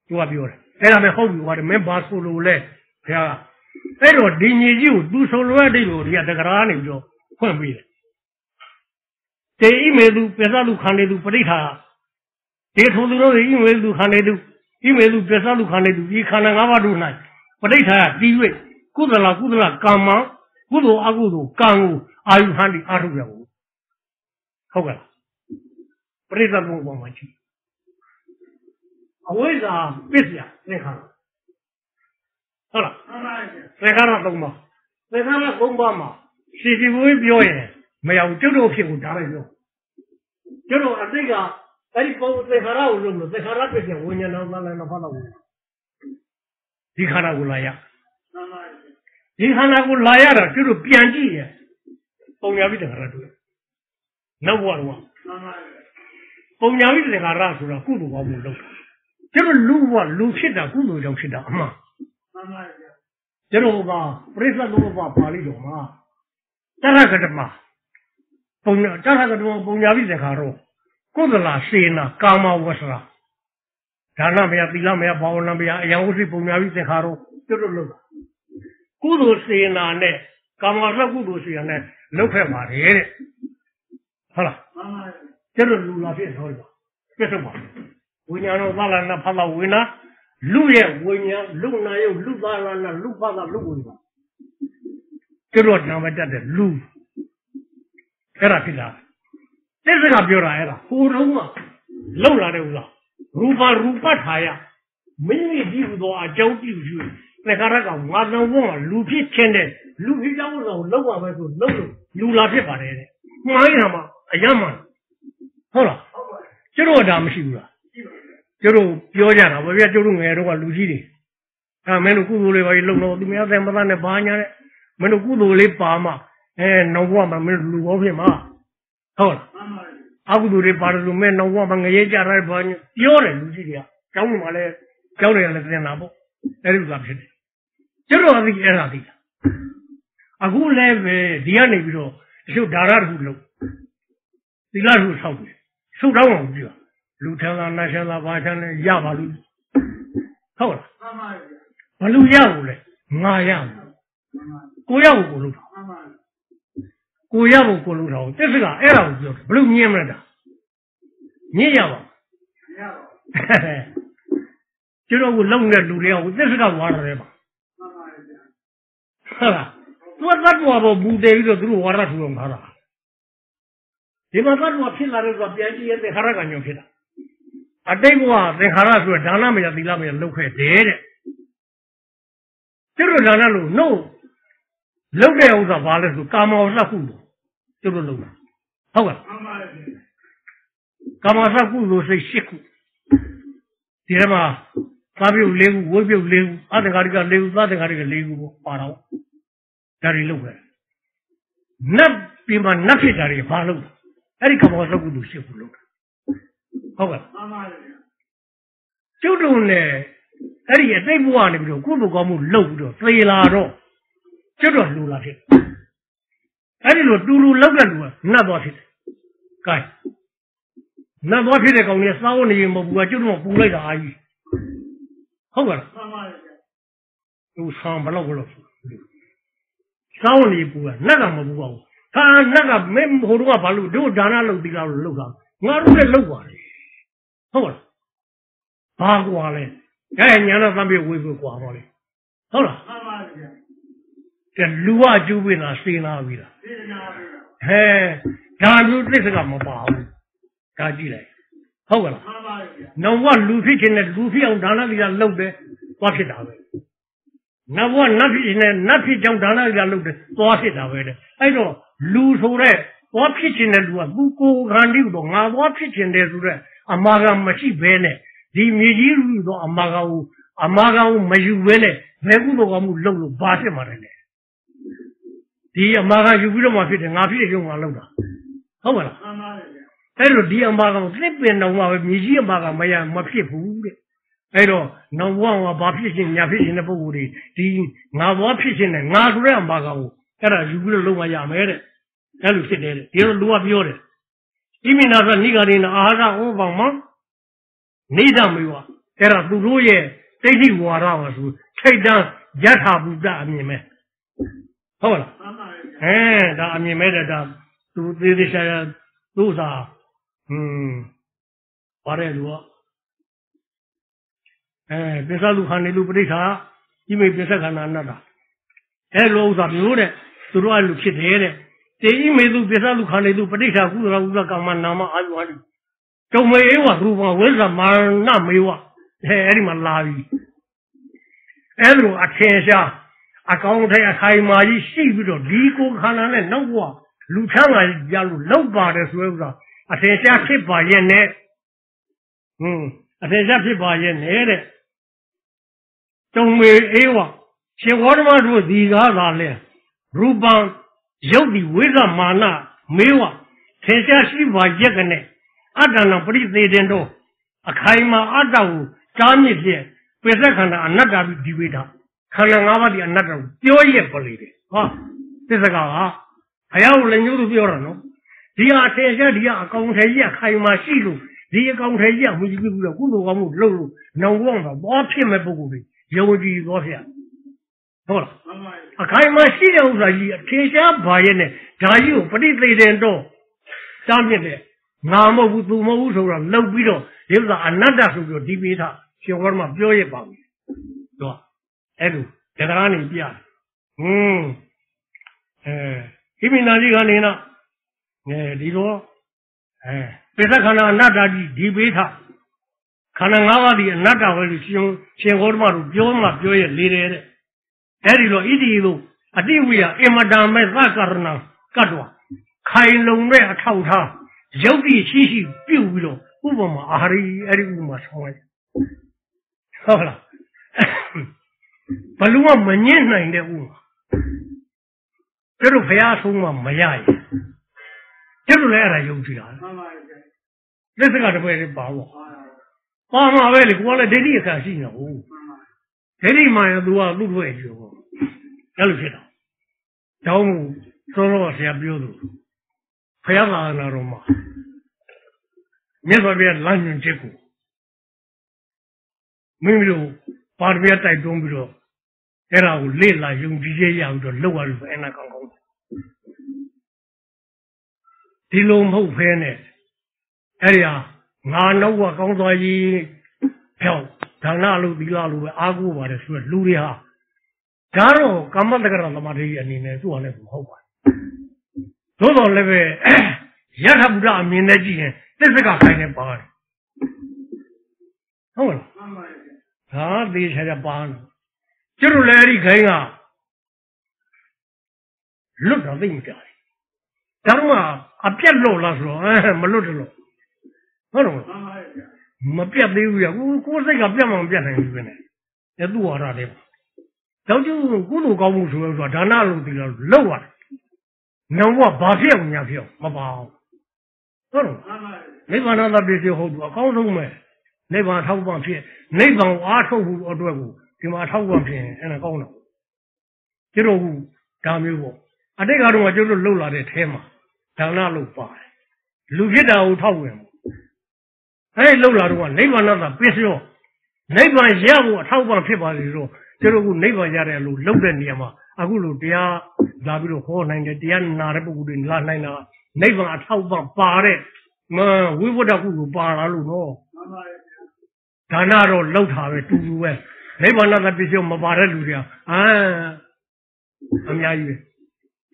သူကပြောတယ်အဲ့ဒါမဲ့ဟုတ်ပြီကွာမင်းဘာဆိုလို့လဲဘုရားကအဲ့တော့ဒီညီကြီးကိုသူဆိုလိုတဲ့အတိတ်ကိုဒီကတက္ကရာနေပြီးတော့ဖွင့်ပေးတယ်တေဣမေသူပစ္စလူခန္ဓေသူပဋိဋ္ဌာဒေထုံသူတို့ဣမေသူခန္ဓေသူဣမေသူပစ္စလူခန္ဓေသူဒီခန္ဓာ၅ပါးတို့၌ပဋိဋ္ဌာတည်၍ကုသလကုသလကမ္မ ကုသိုလ်အကုသိုလ်ကံကိုအာယုဟန်ဒီအာထုရဘူးဟုတ်ကဲ့လားပရိသတ်ဘုံပေါ်မှာကြည့်အဝိဇ္ဇာပစ္စယသင်္ခါရဟုတ်လားမှန်ပါတယ်သင်္ခါရသုံးပါးသင်္ခါရသုံးပါးမှာစီစီဝေးပြောရင်မရဘူးကျွတ်တို့ဖြစ်ကိုဒါပဲပြောကျွတ်တို့အတိတ်ကအဲ့ဒီပုံသင်္ခါရကိုလုပ်လို့သင်္ခါရပစ္စယဝိညာဏသလနာဖတ်တော့ဒီခန္ဓာကိုလာရမှန်ပါတယ် ဒီခန္ဓာကိုလာရတာကျွတ်တို့ပြန်ကြည့်ရပုံညာပြီးသင်္ခါရတွေ့နောက်ဘဝတော့မှန်ပါတယ်ပုံညာပြီးသင်္ခါရဆိုတာကုသိုလ်ကောင်းမှုလုပ်တာကျွတ်တို့လူဘဝလူဖြစ်တာကုသိုလ်ကြောင့်ဖြစ်တာအမှန်မှန်ပါတယ်ဗျာကျတော့ကပရိသတ်လုံးပါပါဠိတော်မှာတရကတမပုံညာတရကတမပုံညာပြီးတဲ့ခါတော့ကုသလာစေနာကာမဝဆရာဒါနမယသီလမယဘာဝနာမယအယံဝစီပုံညာပြီးတဲ့ခါတော့ကျွတ်လို့လို့ ကုသိုလ်စေနာနဲ့ကာမဝဆကုသိုလ်စေနာနဲ့လောက်ခဲ့ပါတယ်တဲ့ဟုတ်လားမှန်ပါတယ်ကျတော့လူလာဖြစ်တော့ပါပြတ်တော့ပါဝိညာဉ်တော်သလနာဖလာဝိနာလူရဲ့ဝိညာဉ်လူနာယုလူသလနာလူဖလာလူဝိနာကျတော့နာမတက်တဲ့လူအဲ့ဒါဖြစ်လာသစ္စာကပြောတာအဲ့ဒါဟိုတုန်းကလောက်လာတဲ့ဥစ္စာရူပရူပထာယမိမိဒီဟူသောအကြောင်းပြုယူ သက္ကာရကငါတော်ဘုံကလူဖြစ်ခြင်းတဲ့လူဖြစ်ကြောင်းကိုလောက်ပါပဲဆိုလောက်လို့လူလာဖြစ်ပါတယ်တဲ့မှားရမှာအယမ်းမှန်ဟုတ်လားဟုတ်ပါတယ်ကျတို့ကဒါမရှိဘူးလားကြည့်ပါဗျာကျတို့ပြောကြတာဗောဗျာကျတို့ငယ်တော့ကလူကြီးတွေအဲမင်းတို့ကုသိုလ်လေးပါကြီးလုံတော့သူများသက်မသားနဲ့ဘာညာနဲ့မင်းတို့ကုသိုလ်လေးပါမှအဲနောက်ဘဝမှာမင်းလူဘောဖြစ်မှာဟုတ်လားမှန်ပါဗျာအကုသိုလ်တွေပါတယ်လို့မဲနောက်ဘဝမှာငရဲကြတယ်ဘာညာပြောတယ်လူကြီးတွေကကျောင်းမှာလည်းကျောင်းတွေကလည်းသင်တာပေါ့အဲ့ဒီဥစ္စာဖြစ်တယ် ကျတော့အသိအဲ့ဒါသိတာအခုလည်းပဲဒီကနေပြီးတော့တချို့ဒါရတခုလုပ်သီလတခုဆောက်တယ်ဆုတ်တောင်းအောင်ကြည့်ပါလူထမ်းလာနတ်ထမ်းလာဘာထမ်းလဲရပါလို့ဟုတ်လားမှန်ပါဗျာဘလူရဘူးလေငါရဘူးမှန်ပါကိုရဘူးကိုလို့တာမှန်ပါကိုရဘူးကိုလို့တာတက်စကအဲ့ဒါကိုပြောတယ်ဘလူမြင်မလဲတာမြင်ရပါရပါကျွန်တော်ကလုံတဲ့လူတွေကတက်စကဝါရတယ်ပါမှန်ပါဗျာ ဟုတ်လားသူကတတ်တော်ပေါ်ဘူးတယ်ပြီးတော့သူတို့ဝါရထူအောင်ထားတာဒီမှာတတ်တော်ဖြစ်လာတဲ့ဆိုပြန်ကြည့်ရတဲ့ခရကညုံဖြစ်တာအတိတ်ဘဝသင်္ခါရဆိုဒါနမယသီလမယလုတ်ခဲ့တယ်တဲ့သူတို့ဒါနလို့နှုတ်လုတ်တဲ့ဥစ္စာဘာလဲဆိုကာမောစကုလို့သူတို့လုတ်တာဟုတ်ကဲ့မှန်ပါဗျာကာမစကုသိုလ်စိတ်၈ခုဒီထဲမှာ သာပြုတ်၄ခုဝိပြုတ်၄ခုအတ္တကာရိက၄ခုသတ္တကာရိက၄ခုပေါ့ပါတော့ဒါတွေလုပ်ပဲနတ်ပြင်မှာနတ်ဖြစ်တာတွေဘာလုပ်လဲအဲ့ဒီကာမစကုသိုလ်၈ခုလုပ်တာဟုတ်ကဲ့မှန်ပါဗျာကျုပ်တို့နဲ့အဲ့ဒီအတိတ်ဘဝနေပြီးတော့ကုသိုလ်ကောင်းမှုလုပ်ပြီးတော့သေလာတော့ကျုပ်တို့လူလာဖြစ်အဲ့ဒီလိုတူလူလောက်တဲ့လူကနတ်သွားဖြစ်တယ်။ကဲနတ်သွားဖြစ်တဲ့ကောင်ကြီးစောင်းနေရင်မပူကကျုပ်တို့ပူလိုက်တာအာကြီး ဟုတ်ကဲ့လားမှန်ပါဗျာသူဆောင်းဘလောက်ဘလောက်စောင်းနေပူကနတ်ကမပူပါဘူးဟာနတ်ကမင်းဟိုတော့ကဘာလို့တို့ဒါနလုပ်ပြီးလားလို့လုပ်တာငါတို့လည်းလုပ်ပါလေဟုတ်ကဲ့ဘာကွာလဲအဲညာတော့သံပြေဝေးပြီးကွာပါလေဟုတ်လားမှန်ပါဗျာတဲ့လူကအကျိုးပေးတာစေနာပြီလားသေနာဗျာဟဲဒါမျိုးသစ္စာမပါဘူးဒါကြည့်လိုက်ဟုတ်ကဲ့လားမှန်ပါဗျာ နောက်ဘဝလူဖြစ်ခြင်းနဲ့လူဖြစ်အောင်ဒါနသီလလုပ်တယ်သွားဖြစ်တာပဲနောက်ဘဝနတ်ဖြစ်ခြင်းနဲ့နတ်ဖြစ်ကြောင်းဒါနသီလလုပ်တယ်သွားဖြစ်တာပဲတဲ့အဲ့တော့လူဆိုတဲ့သွားဖြစ်ခြင်းနဲ့လူကသူကိုယ်ခန္တီတော့ငါသွားဖြစ်ခြင်းတယ်ဆိုတဲ့အမာကမရှိဘဲနဲ့ဒီမြေကြီးလူတော့အမာကကိုအမာကကိုမယူဘဲနဲ့ဘယ်ကုသိုလ်ကောင်းမှုလုပ်လို့ဘာဖြစ်မှာလဲဒီအမာကယူပြီးတော့မှဖြစ်တယ်ငါဖြစ်ရုံငါလုပ်တာဟုတ်ပါလားမှန်ပါဗျာ အဲ့တော့ဒီအမာကောင်သစ်ပင်တော်မှာပဲမြေကြီးအမာကမရမဖြစ်ဘူးတဲ့အဲ့တော့နောက်ဘဝမှာဘာဖြစ်ခြင်းညာဖြစ်ခြင်းတဲ့ပုဂ္ဂိုလ်တွေဒီငါဘဝဖြစ်ခြင်းနဲ့ငါဆိုတဲ့အမာကောင်ကိုအဲ့ဒါယူပြီးတော့လုံးဝရမယ်တဲ့အဲ့လိုဖြစ်တယ်တဲ့ဒီလိုလူကပြောတယ်ဣမိနာသနိဂရိနာအာဟာရဩဘောင်မနေဒမေဝအဲ့ဒါသူတို့ရဲ့တိဋ္ဌိဝါဒပါဆိုထိတ်တန်းယထာဘုဒ္ဓအမြင်ပဲဟုတ်လားမှန်ပါဗျာအဲဒါအမြင်မဲ့တဲ့ဒါသူသေးသေးချာချာသူ့စာ ဟွန်းပါတယ်လူကအဲပစ္စလူခန္ဒီလူပရိစ္ဆာဒီမိပစ္စခန္ဓာအနတ္တအဲလိုဥစ္စာမျိုးတဲ့သူတို့အလူဖြစ်တယ်တဲ့တေဤမေသူပစ္စလူခန္ဒီလူပရိစ္ဆာကုသရဥပကမ္မနာမအာယုဟာတိတုံမေဧဝရူပဝိဇ္ဇမာနမေဝအဲအဲ့ဒီမှာလာပြီအဲ့လိုအထင်ရှားအကောင်းတဲ့အခိုင်အမာကြီးရှိပြီးတော့ဒီကိုယ်ခန္ဓာနဲ့နောက်ဘဝလူချမ်းသာရလို့လောက်ပါတယ်ဆိုဥစ္စာ အထင်ရှားဖြစ်ပါရဲ့နဲ့ဟွန်းအထင်ရှားဖြစ်ပါရဲ့နဲ့တဲ့တုံမေအေဝရှင်ဝရမတို့ဒီကားသာလဲရူပံယုတ်ဒီဝိဇ္ဇမာနမေဝထင်ရှားရှိပါရဲ့ကနေအတ္တနံပရိသေတင်တော့အခိုင်အမာအတ္တကိုကြားမြစ်ဖြင့်ပိဿခန္ဓာအနတ္တပြီးဒီဝိတာခန္ဓာ၅ပါးဒီအနတ္တကိုပြောရက်ပလေတယ်ဟောသစ္စာကဘုရားကိုလည်းညှို့သူပြောတာနော် ဒီဟာအထင်ရှားဒီဟာအကောင်ထည်ကြီးအခိုင်မာရှိလို့ဒီအကောင်ထည်ကြီးကမူကြီးပြီးတော့ကုသိုလ်ကောင်းမှုလုပ်လို့နောင်ကောင်းတော့ဘောဖြစ်မဲ့ပုဂ္ဂိုလ်တွေယုံကြည်သောဖျားဟုတ်လားမှန်ပါဗျာအခိုင်မာရှိတဲ့ဥစ္စာကြီးအထင်ရှားပါရဲ့နဲ့ဒါကြီးကိုပဋိသေတယ်တော့တားမြစ်တယ်ငါမဟုတ်ဘူးသူမဟုတ်ဘူးဆိုတော့လှုပ်ပြီးတော့ဒီဥစ္စာအနတ္တဆိုပြီးတော့ဒီပိဋကရှင်ဝရမပြောရပါဘူးတော့အဲ့လိုတက္ကရာနေပြတယ်ဟွန်းအဲဣမိနာကြီးကနေတော့ အဲဒီတော့အဲပိဿခန္ဓာအနတ္တကြီးဒီဘေးထခန္ဓာ၅ပါးဒီအနတ္တပဲလို့ရှင်ရှင်ဂေါတမတို့ပြောမှပြောရလေတယ်တဲ့အဲဒီတော့ဣတိလို့အတိဝိယအင်မတန်မဲ့သကရဏကတ်တော်ခိုင်လုံတဲ့အထောက်ထားယုတ်တိရှိရှိပြုတ်ပြီးတော့ဥပမာအာဟာရီအဲ့ဒီဥပမာဆောင်းလိုက်ဟုတ်လားဘလူကမငင်းနိုင်တဲ့ဥမာကျတို့ဖះဆုံးမမရရင် ကျတို့လည်းအဲ့ဒါယုံကြည်တာမှန်ပါဗျာသစ္စာတပည့်လေးပါပေါ့ပါပါပါမှာပဲလေကိုကလည်းဒိဋ္ဌိအခါရှိနေဟုတ်မှန်ပါဒိဋ္ဌိမှရင် तू ကသူ့ဘွဲ့ကျော်ပေါ့အဲ့လိုဖြစ်တာတောင်းသောတော်ဆရာပြောသူဖះသာနာတော်မှာမြတ်စွာဘုရားလမ်းညွှန်ချက်ကိုမိမိတို့ပါရမီတိုက်တွန်းပြီးတော့အဲ့ဒါကိုလေ့လာယုံကြည်ရရပြီးတော့လောက်ရလို့အဲ့နာကောင်း ဒီလိုမဟုတ်ဖဲနဲ့အဲ့ဒီဟာငါနောက်ကကောင်းသွားကြီးဖြောက်ဒါနလို့သီလလို့ပဲအားကိုးပါတယ်ဆိုတော့လူတွေဟာဒါတော့ကာမတက္ကရသမာဓိအနေနဲ့သူ့ဟာလည်းမဟုတ်ပါဘူးသို့တော်လည်းပဲယထာဘုရားအမြင်နဲ့ကြည့်ရင်သစ္စာကခိုင်းနေပါတယ်ဟုတ်လားမှန်ပါဗျာဟာသေချာချာပါနေကျတို့လည်းအဲ့ဒီခိုင်းကလွတ်တော့သိမကြဘူး ဒါမှအပြက်လို့လားဆိုတော့အဲမလွတ်တယ်လို့ဟုတ်တော့မှန်ပါဗျာမပြတ်သေးဘူးရကိုကိုယ်စိတ်ကပြတ်မှမပြတ်နိုင်ဘူးပဲနဲ့အဲသူ့ဟာရတယ်တော့ကျုပ်ကုသိုလ်ကောင်းမှုဆိုလို့ဆိုတာဒါနလို့ဒီလိုလောက်ရတယ်နောင်ဘဘာဖြစ်အောင်ညာဖြစ်အောင်မပါဘူးဟုတ်တော့မှန်ပါဗျာနိဗ္ဗာန်သာပြည့်စုံဟုတ်သူအကောင်းဆုံးပဲနိဗ္ဗာန်ထောက်ပံ့ဖြစ်နိဗ္ဗာန်ကိုအားထုတ်ဖို့အတွက်ကိုဒီမှာထောက်ပံ့ဖြစ်ရင်အဲ့ဒါကောင်းတော့ကျတို့ကဒါမျိုးပေါ့အတိတ်ကတော့ကျတို့လှုပ်လာတဲ့အဲမှာ ဒါနလို့ပါတယ်လူဖြစ်တာကိုထောက်ဝင်အဲ့လှုပ်လာတော့ကနိဗ္ဗာန်သာပြည့်စုံနိဗ္ဗာန်ရဖို့အထောက်ပံ့ဖြစ်ပါလေတော့ကျတို့ကနိဗ္ဗာန်ရတယ်လို့လှုပ်တဲ့နေရာမှာအခုလိုတရားလာပြီးတော့ဟောနိုင်တယ်တရားနာတဲ့ပုဂ္ဂိုလ်တွေလာနိုင်တာနိဗ္ဗာန်အထောက်ပံ့ပါတဲ့မဝိဝတ္တကုကိုပါလာလို့နော်မှန်ပါဗျာဒါနတော့လောက်တာပဲတူတူပဲနိဗ္ဗာန်သာပြည့်စုံမပါတဲ့လူတွေကအာအများကြီးပဲ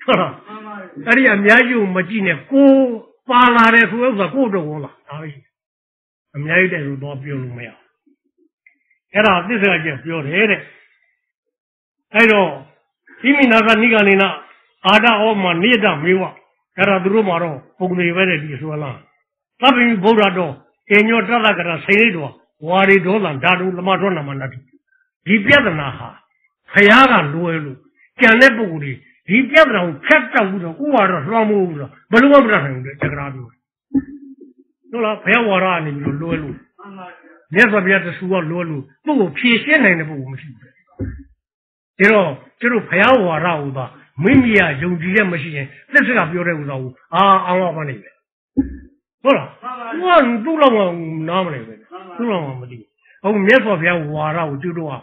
ဟုတ်လားမှန်ပါဗျာအဲ့ဒီအများကြီးကိုမကြည့်နဲ့ကိုပါလာတယ်ဆိုဥစ္စာကိုတော့ဝင်လာဒါပဲအများကြီးတဲ့ဆိုတော့ပြောလို့မရဘူးအဲ့ဒါသစ္စာကျပြောတယ်တဲ့အဲ့တော့ဣမိနာကနိဂာနေနာအာဒဩမနိယတမေဝအဲ့ဒါသူတို့မှာတော့ပုံနေပဲတဲ့ဒီဆိုလားသဗ္ဗိဗုဒ္ဓတော်အညောတသကရစိတ်တော်ဝါရီဒေါသံဓာတုလမတော်နာမနတ္တိဒီပြဿနာဟာခရားကလွယ်လို့ကြံတဲ့ပုဂ္ဂိုလ်တွေ ဒီပြဿနာကိုဖြတ်တောက်ပြီးတော့ဥပါတော့လွှမ်းမိုးပြီးတော့ဘယ်လိုမှမတတ်နိုင်ဘူးတဲ့တက္ကရာပြောဟုတ်လားဘုရားဝါရကနေပြီးတော့လွယ်လို့မှန်ပါဗျာမြတ်စွာဘုရားတဆူကလွယ်လို့ပုဂ္ဂိုလ်ဖြည့်ရှင်းနိုင်တဲ့ပုဂ္ဂိုလ်မရှိဘူးတဲ့ဒါတော့ကျတို့ဘုရားဝါရဟူသာမိမိရယုံကြည်တဲ့မရှိရင်သစ္စာကပြောတဲ့ဥစ္စာကိုအာအောင်အောင်မနေပဲဟုတ်လားမှန်ပါသူကသူ့လောက်မှနားမလဲပဲသူ့လောက်မှမသိဘူးအခုမြတ်စွာဘုရားဝါရကိုကျတို့က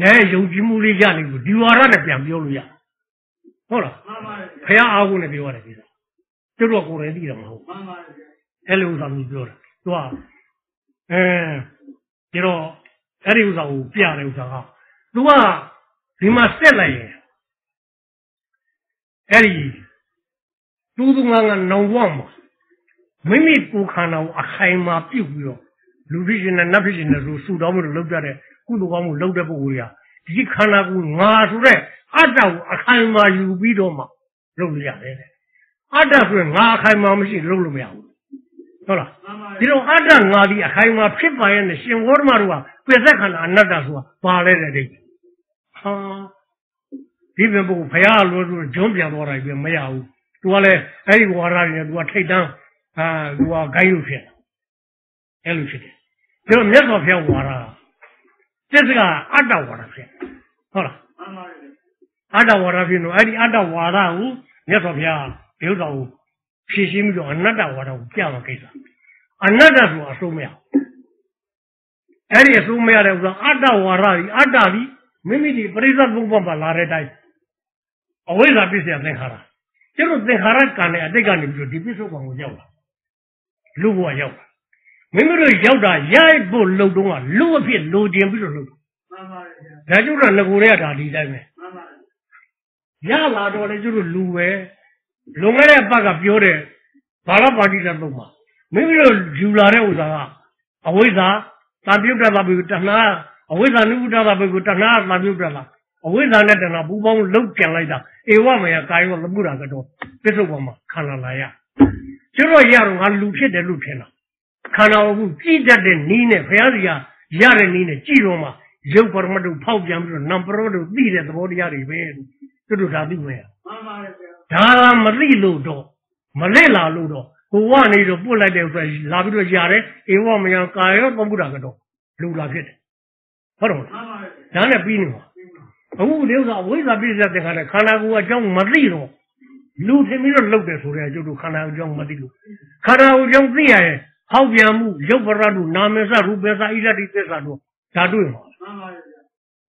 ငဲယုံကြည်မှုလေးရနေလို့ဒီဝါရနဲ့ပြန်ပြောလို့ရ ဟုတ်လားမှန်ပါဘုရားအားကိုလည်းပြောရတယ်ဒီလိုကျတို့ကကိုယ်တိုင်သိတာမဟုတ်မှန်ပါဗျာအဲ့လိုဥစ္စာမျိုးပြောတာသူကအဲဒီတော့အဲ့ဒီဥစ္စာကိုပြတဲ့ဥစ္စာကသူကဒီမှာဆက်လိုက်ရင်အဲ့ဒီသူသူငါငါနောင်ဘဝမှာမိမိကိုယ်ခန္ဓာကိုအခိုင်အမာပြုတ်ပြီးတော့လူဖြစ်ရှင်နဲ့နတ်ဖြစ်ရှင်နဲ့ဆိုဆူတောင်းပြီးတော့လုပ်ကြတဲ့ကုသိုလ်ကောင်းမှုလုပ်တဲ့ပုဂ္ဂိုလ်တွေက ဒီခန္ဓာကိုငါဆိုတဲ့အတ္တကိုအခိုင်အမာယူပြီးတော့မှလုပ်လို့ရတယ်တဲ့အတ္တဆိုရင်ငါအခိုင်အမာမရှိလုပ်လို့မရဘူးဟုတ်လားမှန်ပါဒီတော့အတ္တငါဒီအခိုင်အမာဖြစ်ပါရဲ့နဲ့ရှင်ဝေါဓမတို့ကပြစ္ဆက်ခန္ဓာအနတ္တဆိုတာပါလဲတဲ့ဒိဋ္ဌိဟာဒီဘယ်ပုဂ္ဂိုလ်ဘုရားလိုလိုဂျွန်းပြန်သွားတာကြီးမရဘူးသူကလည်းအဲ့ဒီဝါဒတွေနဲ့သူကထိတ်တန်းအာသူကဂိုင်းလို့ဖြစ်တယ်အဲ့လိုဖြစ်တယ်ဒီတော့မြတ်စွာဘုရားဝါဒ သစ္စာကအတ္တဝါဒဖြစ်ဟုတ်လားမှန်ပါဗျာအတ္တဝါဒဖြစ်လို့အဲ့ဒီအတ္တဝါဒကိုမြတ်စွာဘုရားဒီဥစ္စာကိုဖြည့်ရှင်းပြီးတော့အနတ္တဝါဒကိုပြမှာကိစ္စအနတ္တဆိုတာအဆုံးမရဘူးအဲ့ဒီအဆုံးမရတဲ့ဥစ္စာအတ္တဝါဒကြီးအတ္တကြီးမိမိဒီပရိသတ်ဘုပ္ပမှာလာတဲ့အတိုင်းအဝိဇ္ဇာပစ္စယသင်္ခါရကျတော့သင်္ခါရကံနဲ့အတိတ်ကနေပြီးတော့ဒီပစ္စုပန်ကိုရောက်လာလူဘဝရောက်လာ မိမိတို့ရောက်တာရိုက်ဖို့လှုပ်တော့ကလူအဖြစ်လိုချင်ပြီးတော့လှုပ်မှန်ပါဗျာဒါကျတော့ငကိုတွေကဒါဒီတိုင်းပဲမှန်ပါရလာတော့လေကျတို့လူပဲလွန်ခဲ့တဲ့ဘက်ကပြောတဲ့ဘာလပါတိတဲ့ပုံမှာမိမိတို့ယူလာတဲ့ဥစ္စာကအဝိဇ္ဇာသံပြုတ်တတ်တာပဲတဏှာအဝိဇ္ဇာနုဥဒ္ဒတာပဲတဏှာသံပြုတ်တတ်တာအဝိဇ္ဇာနဲ့တဏှာပူပေါင်းလုံးပြန်လိုက်တာဧဝမယကာယောလမှုတာကတော့ပြစ္ဆုတ်ပေါ်မှာခန္ဓာလာရကျတော့ရတော့ငါလူဖြစ်တယ်လို့ထင်တာ ခန္ဓာကိုအခုကြည်တတ်တဲ့နီးနဲ့ဘုရားစီကရတဲ့နီးနဲ့ကြည်တော့မှရုပ်ပရမတ်တို့ဖောက်ပြန်ပြီးတော့နံပရောတို့သိတဲ့သဘောတရားတွေပဲသူတို့ဒါသိမယ်မှန်ပါတယ်ဗျာဒါကမသိလို့တော့မလက်လာလို့တော့ဟိုကနေတော့ပုတ်လိုက်တဲ့ဥစ္စာလာပြီးတော့ရတယ်အေဝမယံကာယောသမုဒ္ဒကတော့လူလာဖြစ်တယ်ဟုတ်တော့မှန်ပါတယ်ဗျာဒါနဲ့ပြီးနေမှာအခုဒီဥစ္စာဝိဇ္ဇာပြည့်စက်တဲ့ခါနဲ့ခန္ဓာကိုယ်အကြောင်းမသိတော့လူထင်ပြီးတော့လှုပ်တယ်ဆိုတဲ့အကျုပ်တို့ခန္ဓာကိုယ်အကြောင်းမသိလို့ခန္ဓာကိုယ်အကြောင်းသိရရင် ဟောက်ပြန်မှုရုပ်ပရတုနာမစရူပစဣရတိသစ္စာတို့ဒါတွေ့မှာမှန်ပါတယ်ဗျာ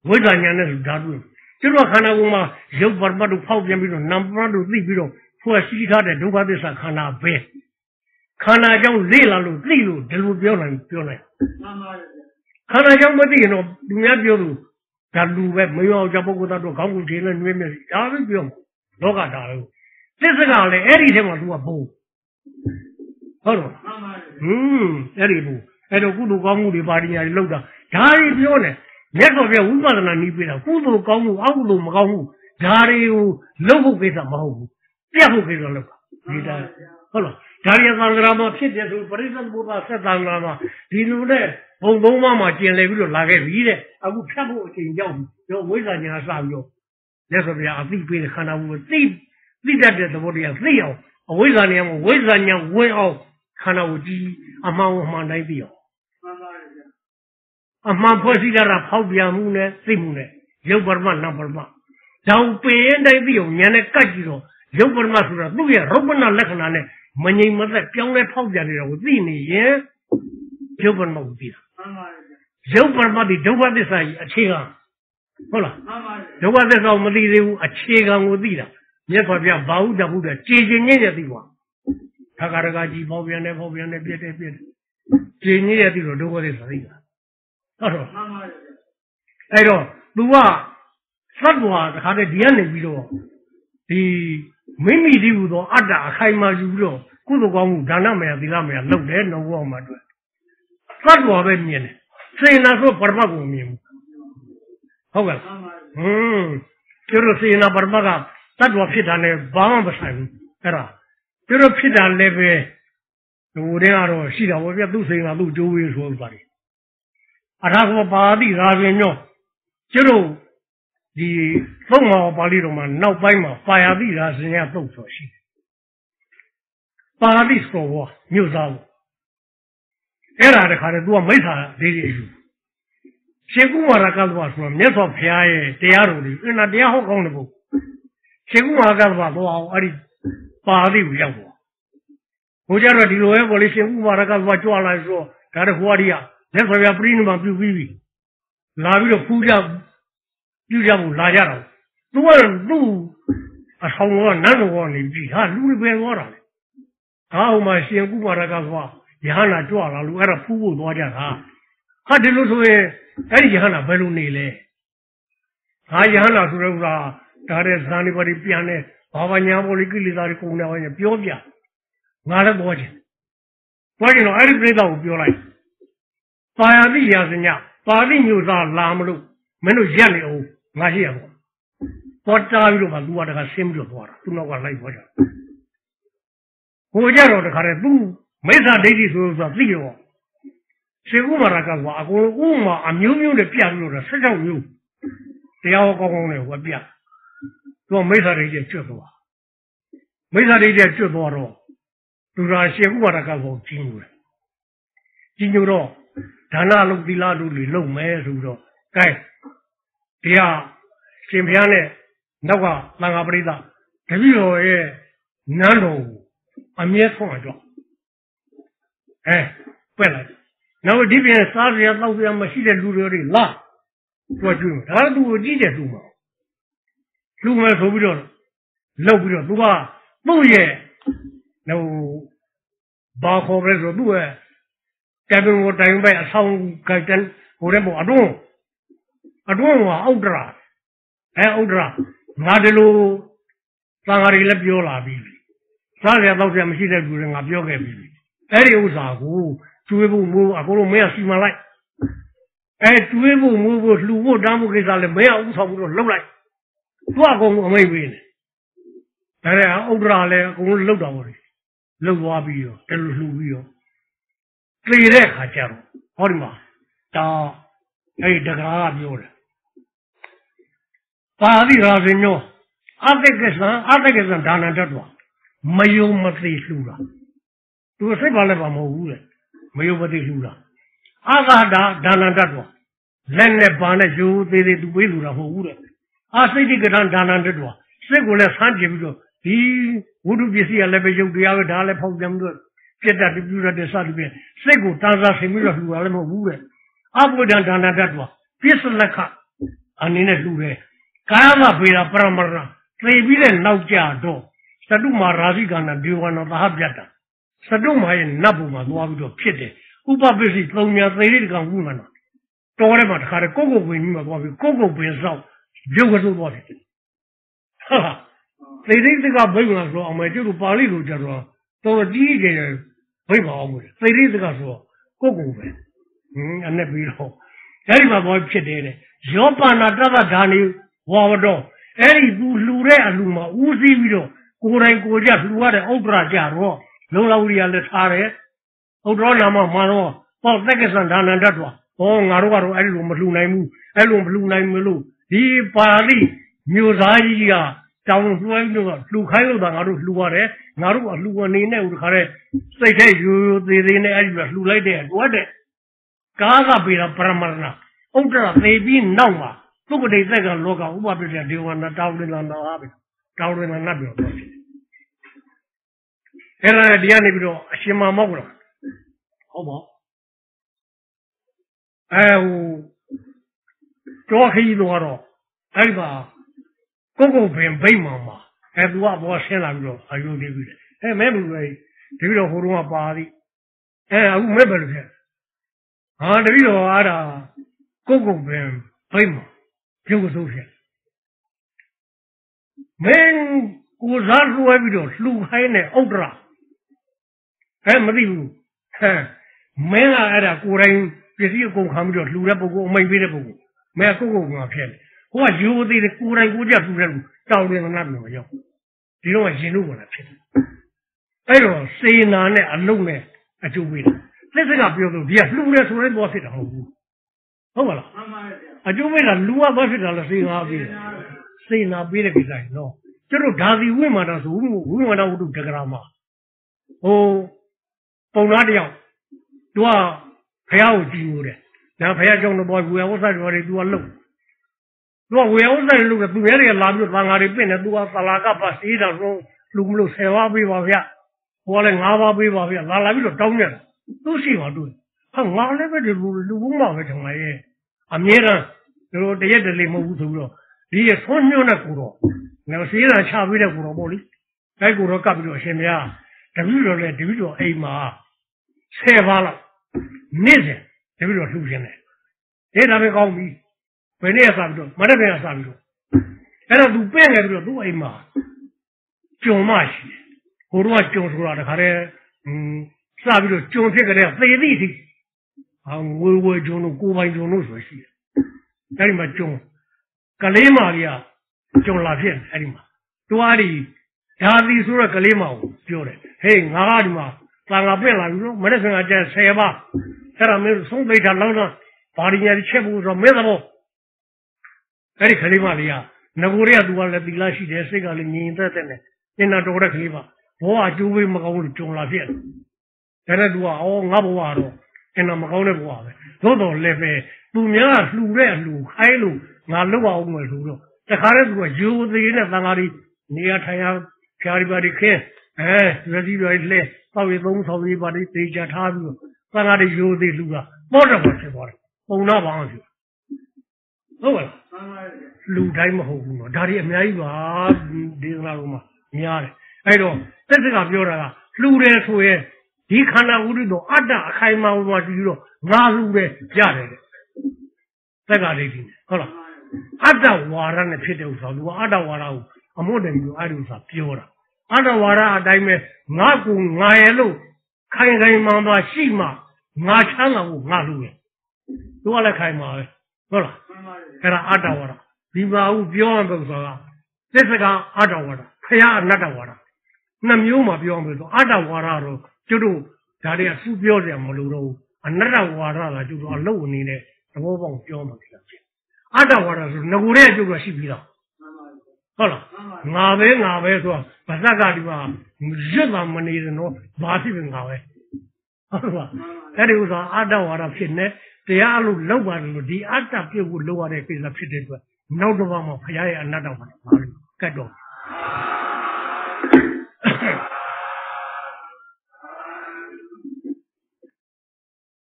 ဝိဇ္ဇာဉာဏ်နဲ့ဆိုဒါတွေ့ကျတော့ခန္ဓာကိုယ်မှာရုပ်ပရမတ်တို့ဖောက်ပြန်ပြီးတော့နာမ်ပရတို့သိပြီးတော့ဖွဲ့စည်းထားတဲ့ဒုက္ခသစ္စာခန္ဓာပဲခန္ဓာကြောင့်လေ့လာလို့သိလို့ဒီလိုပြောနိုင်ပြောနိုင်မှန်ပါတယ်ဗျာခန္ဓာကြောင့်မသိရင်တော့လူများပြောလို့ဒါလူပဲမယောကြပုဂ္ဂိုလ်သားတို့ခေါင်းကိုခြေနဲ့နှွေးမြဲဒါပဲပြောမှာလောကဒါပဲသစ္စာကလည်းအဲ့ဒီထဲမှာသူကပုံ ဟုတ်တော့မှန်ပါတယ်ဟွန်းအဲ့ဒီဘူးအဲ့တော့ကုသိုလ်ကောင်းမှုတွေပါရညာတွေလောက်တာဒါတွေပြောနေမြတ်စွာဘုရားဝိပဿနာနည်းပြတာကုသိုလ်ကောင်းမှုအကုသိုလ်မကောင်းမှုဒါတွေကိုလုပ်ဖို့ကိစ္စမဟုတ်ဘူးပြတ်ဖို့ကိစ္စလုပ်တာဒီတာဟုတ်လားဒါရီသံဃာမှာဖြစ်တယ်ဆိုပရိသတ်ဘုရားဆက်သံဃာမှာဒီလိုနဲ့ဘုံသုံးပါးမှာကျင်လည်ပြီးတော့လာခဲ့ပြီတဲ့အခုဖြတ်ဖို့အချိန်ရောက်ပြီတော့ဝိဇ္ဇာညာစပြီးတော့မြတ်စွာဘုရားအသိပေးတဲ့ခန္ဓာကိုယ်သိသိတတ်တဲ့သဘောတရားသိအောင်အဝိဇ္ဇာညာမှာဝိဇ္ဇာညာဝင်အောင် ခန္ဓာကိုယ်ကြည့်အမှန်ကိုအမှန်တိုင်းသိအောင်မှန်ပါတယ်ဗျာအမှန်ဖွဲ့စည်းတာဖောက်ပြန်မှုနဲ့သိမှုနဲ့ရုပ်ပရမနာပရမဒါကိုပင်ရင်တိုင်းသိအောင်ဉာဏ်နဲ့ကတ်ကြည့်တော့ရုပ်ပရမဆိုတာသူ့ရဲ့ရုပ်ပနာလက္ခဏာနဲ့မငြိမ်မသက်ပြောင်းလဲဖောက်ပြန်နေတာကိုသိနေရင်ရုပ်ပရမကိုသိတာမှန်ပါတယ်ဗျာရုပ်ပရမဒီဒုက္ခသစ္စာကြီးအခြေခံဟုတ်လားမှန်ပါတယ်ဒုက္ခသစ္စာကိုမသိသေးဘူးအခြေခံကိုသိတာမြတ်စွာဘုရားဘာဟုတဟုတဲ့ကြည်ကျင်ညင်းတဲ့သိပါ ခါခါရကကြီးဖောက်ပြန်တယ်ဖောက်ပြန်တယ်ပြည့်တယ်ပြည့်တယ်ကြည်ညင်းတဲ့သိတော့ဒုက္ခသစ္စာသိတာဟုတ်တော့မှန်ပါတယ်ဗျာအဲ့တော့ तू ကသတ္တဝါတခါတည်းဒီကနေပြီးတော့ဒီမိမိတည်းဟူသောအတ္တအခိုင်အမာယူပြီးတော့ကုသိုလ်ကောင်းမှုဒါနမယသီလမယလုပ်တယ်နှုတ်ဘောမှာတွေ့သတ္တဝါပဲမြင်တယ်စေနာဆိုပရမတ်ကိုမမြင်ဘူးဟုတ်ကဲ့လားမှန်ပါတယ်ဟွန်းကျတော့စေနာပရမတ်ကသတ္တဝါဖြစ်တာနဲ့ဘာမှမဆိုင်ဘူးအဲ့ဒါ ကျတော့ဖြစ်တာလည်းပဲဟိုတဲ့ကတော့ရှိတာပေါ့ဗျသူ့စေနာသူ့ကြိုးဝေးဆိုဥပါလိအရာကောပါတိရာဇင်ညောကျတော့ဒီသုံးမောပါဠိတော်မှာနောက်ပိုင်းမှာပါယာတိရာဇင်ရသုတ်ဆိုရှိတယ်ပါဠိဆိုတော့မြို့သားပေါ့အဲ့ဒါတခါတည်း तू ကမိစ္ဆာလေးတွေယူရှင်ကုမာရကသဘာဆိုတော့မြတ်စွာဘုရားရဲ့တရားတော်တွေအဲ့ဒါတရားဟောကောင်းတယ်ဘုရှင်ကုမာရကသဘာတော့အောင်အဲ့ဒီ ပါဠိကိုရောက်သွားဘုရားတော့ဒီလိုပဲပေါ့လေရှင်ကုမာရကသဘာကြွလာဆိုတော့ဒါတခွားရီကမြတ်စွာဘုရားပြိဋိဘံပြုပြီးပြီလာပြီးတော့ဖူးကြပြုကြဖို့လာကြတော့သူကသူ့အဆောင်ကနတ်တော်ကနေပြီဟာလူတွေပဲသွားတာလေဟာဟိုမှာရှင်ကုမာရကသဘာယဟနာကြွလာလို့အဲ့ဒါဖူးဖို့သွားကြတာဟာဒီလိုဆိုရင်အဲ့ဒီယဟနာဘယ်လိုနေလဲဟာယဟနာဆိုတော့ကဒါတဲ့ဇာနေပါတိပြန်နေ ဘာဝညာဘောလိကိလေသာတွေကုန်နေအောင်ပြောပြငါလည်းပေါ်ချင်ပေါ်ချင်တော့အဲ့ဒီပြိဿကိုပြောလိုက်ပါရတိရာစညပါဠိမျိုးသားလာမလို့မင်းတို့ရက်နေအောင်ငါရှိရပေါ့ပေါ်တာပြီးတော့မှသူကတခါဆင်းပြီးတော့သွားတာသူနောက်ကလိုက်သွားကြဟိုကြတော့တခါတည်းသူမိစ္ဆာဒိဋ္ဌိဆိုဆိုတာသိရောရှင်ကုမာရကကအကုန်လုံးဥမာအမျိုးမျိုးနဲ့ပြပြီးတော့၁၆မျိုးတရားဟောကောင်းကောင်းနဲ့ဟောပြ သူကမိစ္ဆာဒိဋ္ဌိကျွတ်သွားမိစ္ဆာဒိဋ္ဌိကျွတ်သွားတော့သူကရှင်ကုမာရကကိုကြီးညိုတယ်ကြီးညိုတော့ဒါနလုပ်သီလလုပ်လေလုပ်မယ်ဆိုတော့ကဲဒီဟာရှင်ဘုရားနဲ့နောက်ကသံဃာပရိသတ်တပည့်တော်ရဲ့နန်းတော်ကိုအမြဲဆုံးအောင်ကြောက်အဲပက်လိုက်နောက်ဒီပြင်စားရတောက်ရမရှိတဲ့လူတွေလာတွေ့ကြည့်မယ်ဒါကသူ့ကိုကြည့်တယ်သူ့မှာ လူမယ်ဆိုပြီးတော့လောက်ပြီးတော့သူကသူ့ရဲ့ဟိုဘာခေါ်ပဲဆိုသူ့ရဲ့ကဘင်ကိုတိုင်ပဲအဆောင်ကတန်ဟိုတဲ့ဘောအတွန်းအတွန်းကအောက်တရာအဲအောက်တရာငါဒီလိုသံဃာတွေလည်းပြောလာပြီစားရတောက်ရမရှိတဲ့လူတွေငါပြောခဲ့ပြီအဲ့ဒီဥစ္စာကိုကျွေးဖို့မိုးအကုန်လုံးမင်းကစီမံလိုက်အဲကျွေးဖို့မိုးဖို့လှူဖို့တမ်းဖို့ကိစ္စလည်းမင်းကဥဆောင်ပြီးတော့လှုပ်လိုက် သူ့အကုန်အမိတ်ပေးနေဒါနဲ့ဥဒ္ဒရာလည်းအကုန်လုံးလှုပ်တော်တယ်လှုပ်သွားပြီးတော့တလူလှူပြီးတော့သေတဲ့ခါကျတော့ဟောဒီမှာဒါအဲ့ဒီတကားကပြောတယ်ပါဠိရာဇင်ညောအတ္တကစ္စံအတ္တကစ္စံဒါနတတ်တော်မယုံမသိလှူတာသူစိတ်ပါလည်းပါမဟုတ်ဘူးလေမယုံမသိလှူတာအာဃာတာဒါနတတ်တော်လက်နဲ့ပါနဲ့ယူသေးသေးသူပေးလှူတာမဟုတ်ဘူးလေ အာစိတ်တိကထံဒါနတတ်တော်စိတ်ကိုလည်းဆန်းကြည့်ပြီးတော့ဒီဝိတုပစ္စည်းကလည်းပဲယုတ်တရားပဲဒါလည်းဖောက်ပြန်ပြီးတော့ပြတ်တတ်ပြူတတ်တဲ့စသဖြင့်စိတ်ကိုတန်းစားဆင်ပြီးတော့လှူတာလည်းမဟုတ်ဘူးလေအဘုဒ္ဓဒါနတတ်တော်ပစ္စလက္ခအနေနဲ့လှူတယ်ကာယမဖေတာပရမရဏသိပြီးတဲ့နောက်ကြတော့သတုမာရာဇိကနာဒီဝနာသဟပြတ်တာသတုမာရဲ့နတ်ဘုံမှာသွားပြီးတော့ဖြစ်တယ်ဥပပစ္စည်းသုံးညာသေရိတကံဝိမနာတော်ထဲမှာတခါတည်းကိုကိုဝင်ပြီးမှသွားပြီးကိုကိုပင်ဆောက် ရုပ်ကစိုးသွားတယ်ဟာသေရိတကဘိမနာဆိုအောင်မယ်ကျတို့ပါဠိလိုကြတော့တော်ကြီးကြတယ်ဘိမအောင်မယ်သေရိတကဆိုကိုကိုပဲဟင်းအနေပြီးတော့အဲဒီမှာသွားဖြစ်တယ်တဲ့ယောပါဏတတ္တဓာနီဝါဝတော်အဲ့ဒီသူလှူတဲ့အလှူမှာဦးစီးပြီးတော့ကိုယ်တိုင်ကိုယ်ကြလှူရတဲ့ဥဒ္ဒရာကြတော့လုံလဝရိယလည်းထားတယ်ဥဒ္ဒရောနာမမှာတော့ဟောသက်ကစံဒါနန္တတော်ဟောငါတို့ကတော့အဲ့လိုမလှူနိုင်ဘူးအဲ့လိုမလှူနိုင်မလို့ ဒီပါဠိမျိုးသားကြီးကတောင်းလွှဲပြီးတော့လှူခိုင်းလို့သာငါတို့လှူရတယ်ငါတို့အလှူအနေနဲ့ဥဒ္ဒခါတဲ့စိတ်ထဲရိုးရိုးသေးသေးနဲ့အဲ့ဒီကလှူလိုက်တဲ့အတွက်တဲ့ကာကပေတာပရမရဏဥဒ္ဒရာသေပြီးနောက်မှာသုက္ကတိသက်ကလောကဥပပိတ္တဒေဝနာတောင်းလနာနာပဲတောင်းလနာနတ်ပြောတော့ဖြစ်အဲ့ဒါဒီကနေပြီးတော့အရှင်မမောက်လာဟုတ်ပါအဲဟို တောခီးတော့တော့အဲ့ဒီမှာကိုကိုပင်ဗိမ္မာမှာအဲသူကဘောဆင်းလာပြီးတော့အယုဒိပြီအဲမဲဘူးပဲဒီပြီးတော့ဟိုတုန်းကပါသည်အဲအခုမဲပဲလို့ဖြစ်ဟာတပည့်တော်အားတာကိုကိုပင်ဗိမ္မာပြုတ်ဆိုးဖြစ်မင်းကိုစားလွှဲပြီးတော့လှူခိုင်းတဲ့ဥဒ္ဒရာဟဲ့မသိဘူးဟဲ့မင်းကအဲ့ဒါကိုယ်တိုင်ပစ္စည်းအကုန်ခံပြီးတော့လှူတဲ့ပုဂ္ဂိုလ်အမိန်ပေးတဲ့ပုဂ္ဂိုလ် မင်းကိုကိုကဖြစ်တယ်ဟိုကယူသေးတယ်ကိုယ်တိုင်ကိုကြလှူတဲ့လူတောင်းတယ်ငါ့မျိုးမရောက်ဒီတော့ရင်လို့ပေါ်တာဖြစ်တယ်အဲ့တော့စေနာနဲ့အလုံးနဲ့အကျိုးပေးတယ်သစ္စာကပြောလို့ဒီကလှူတယ်ဆိုရင်တော့ဖြစ်တာဟုတ်ဘူးဟုတ်ပါလားမှန်ပါရဲ့ဗျာအကျိုးပေးတာလူကဘာဖြစ်တာလဲစေနာပေးတယ်စေနာပေးတဲ့ကိစ္စကြီးနော်ကျတို့ဓာတိဝိမာန်တော်ဆိုဝိမာန်တော်ဝတ္ထုတက္ကရာမှာဟိုပုံသားတယောက်သူကဖះကိုကြည့်လို့တဲ့ ဒါဖះကြောင့်တော့ဝေယဝဆတ်တော်တွေသူကလုံသူကဝေယဝဆတ်တွေလုံတယ်သူများတွေကလာပြီးတော့သံဃာတွေပြင့်တယ်သူကသလာကပတ်စီးတာတော့လူမလို့ဆယ်ပါးပေးပါဗျဟိုကလည်း၅ပါးပေးပါဗျလာလာပြီးတော့တောင်းနေတာသူရှိမှတွေ့ဟာငါလည်းပဲဒီလူလူဘုံမှာပဲထင်ပါရဲ့အမြဲတမ်းတို့တရက်တလေမဟုတ်ဘူးဆိုပြီးတော့ဒီရဆွညွန့်တဲ့ကိုတော့ငါစေးတာချပေးတဲ့ကိုတော့ပေါ့လေအဲကိုတော့ကပ်ပြီးတော့အရှင်မယားတပည့်တော်လည်းတပည့်တော်အိမ်မှာဆယ်ပါးလောက်နေ့စဉ် တပည့်တော်လှူခြင်းတယ်အဲဒါပဲကောင်းပြီဘယ်နေ့ကစပြီးတော့မနေ့ကစပြီးတော့အဲ့တော့သူပြင့်ခဲ့ပြီးတော့သူ့အိမ်မှာကြုံမရှိတယ်ကိုတော့ကြုံဆိုတာတခါတည်းอืมစပြီးတော့ကြုံဖြစ်ကြတဲ့သေသ ည့်ထိဟာငွေဝဲကြုံလို့ကိုပိုင်ကြုံလို့ဆိုရှိတယ်အဲ့ဒီမှာကြုံကလေးမကြီးကကြုံလာဖြစ်တယ်အဲ့ဒီမှာသူအားဒီဓာတိဆိုတဲ့ကလေးမကိုပြောတယ်ဟေးငါကဒီမှာသာငါပြင့်လာပြီနော်မနေ့ကကျန်10ပါအဲ့ဒါမင်းသုံးသိတာလောက်တော့ဘာဒီညာချက်ဖို့ဆိုတော့မင်းသဘောအဲ့ဒီကလေးမလေးကငကိုရဲကသူကလည်းသီလရှိတယ်စိတ်ကလည်းငြိမ်သက်တဲ့နဲ့သင်္နာတော်တဲ့ကလေးမဘောအကျိုးပေးမကောင်းလို့ကြုံလာဖြစ်တယ်ဒါနဲ့သူကအော်ငါဘဝတော့အင်တာမကောင်းတဲ့ဘဝပဲသို့တော်လည်းပဲသူများလှူတဲ့အလှူခိုင်းလို့ငါလောက်အောင်မယ်ဆိုတော့တခါတည်းသူကယူသေးနဲ့သံဃာတွေနေရာထိုင်ရဖြာရီပါဒီခင်းအဲရစီတွေလှဲပေါက်ရသုံးဆောင်ရေးပါဒီသေချာထားပြီးတော့ သံဃာတွေယူသေးလူကပေါ့တော့ဖြစ်သွားတယ်ပုံနာပါအောင်ဖြစ်ဟုတ်ပါလားမှန်ပါရဲ့ဗျာလူတိုင်းမဟုတ်ဘူးနော်ဒါတွေအများကြီးပါဒေသနာတော်မှာများတယ်အဲ့တော့သက်သက်ကပြောတာကလှူတယ်ဆိုရင်ဒီခန္ဓာဝိတုတော့အတ္တအခိုင်အမာမှာကြည့်ပြီးတော့ငါလှူတယ်ရတယ်တဲ့သက်ကလေးဒီဟုတ်လားအတ္တဝါဒနဲ့ဖြစ်တဲ့ဥစ္စာသူကအတ္တဝါဒကိုအမွတ်တယ်ပြီးတော့အဲ့ဒီဥစ္စာပြောတာအတ္တဝါဒအတိုင်းပဲငါကူငါရဲ့လို့ခိုင်ခိုင်မာမာရှိမှ ငါချမ်းသာဖို့ငါလှူတယ်သူကလည်းခိုင်မာပဲဟုတ်လားမှန်ပါရဲ့ဗျာအဲ့ဒါအတ္တဝါဒဒီမှာဟုပြောရမယ်ဆိုတာသစ္စာကအတ္တဝါဒဖရာအနတ္တဝါဒနှစ်မျိုးမှာပြောရမယ်ဆိုအတ္တဝါဒတော့ကျွတ်တို့ဒါတွေကသူပြောကြမလို့တော့ဘူးအနတ္တဝါဒကကျွတ်တို့အလုတ်အနေနဲ့သဘောပေါက်ပြောမှဖြစ်တာဖြစ်အတ္တဝါဒဆိုငကိုယ်ရဲ့ကျွတ်ကရှိပြီးတော့မှန်ပါရဲ့ဗျာဟုတ်လားငါပဲငါပဲဆိုတော့ဗဇက်ကဒီမှာရစ်တာမနေတယ်နော်ဘာဖြစ်ဖြစ်ငါပဲ ဟုတ်လားအဲ့ဒီဥစ္စာအတ္တဝါဒဖြစ်နေတရားလို့လောက်ပါတယ်လို့ဒီအတ္တပြုတ်ကိုလောက်ရတဲ့ကိစ္စဖြစ်တဲ့အတွက်နောက်တစ်ပတ်မှာဘုရားရဲ့အနတ္တမှာပါလို့ကတ်တော့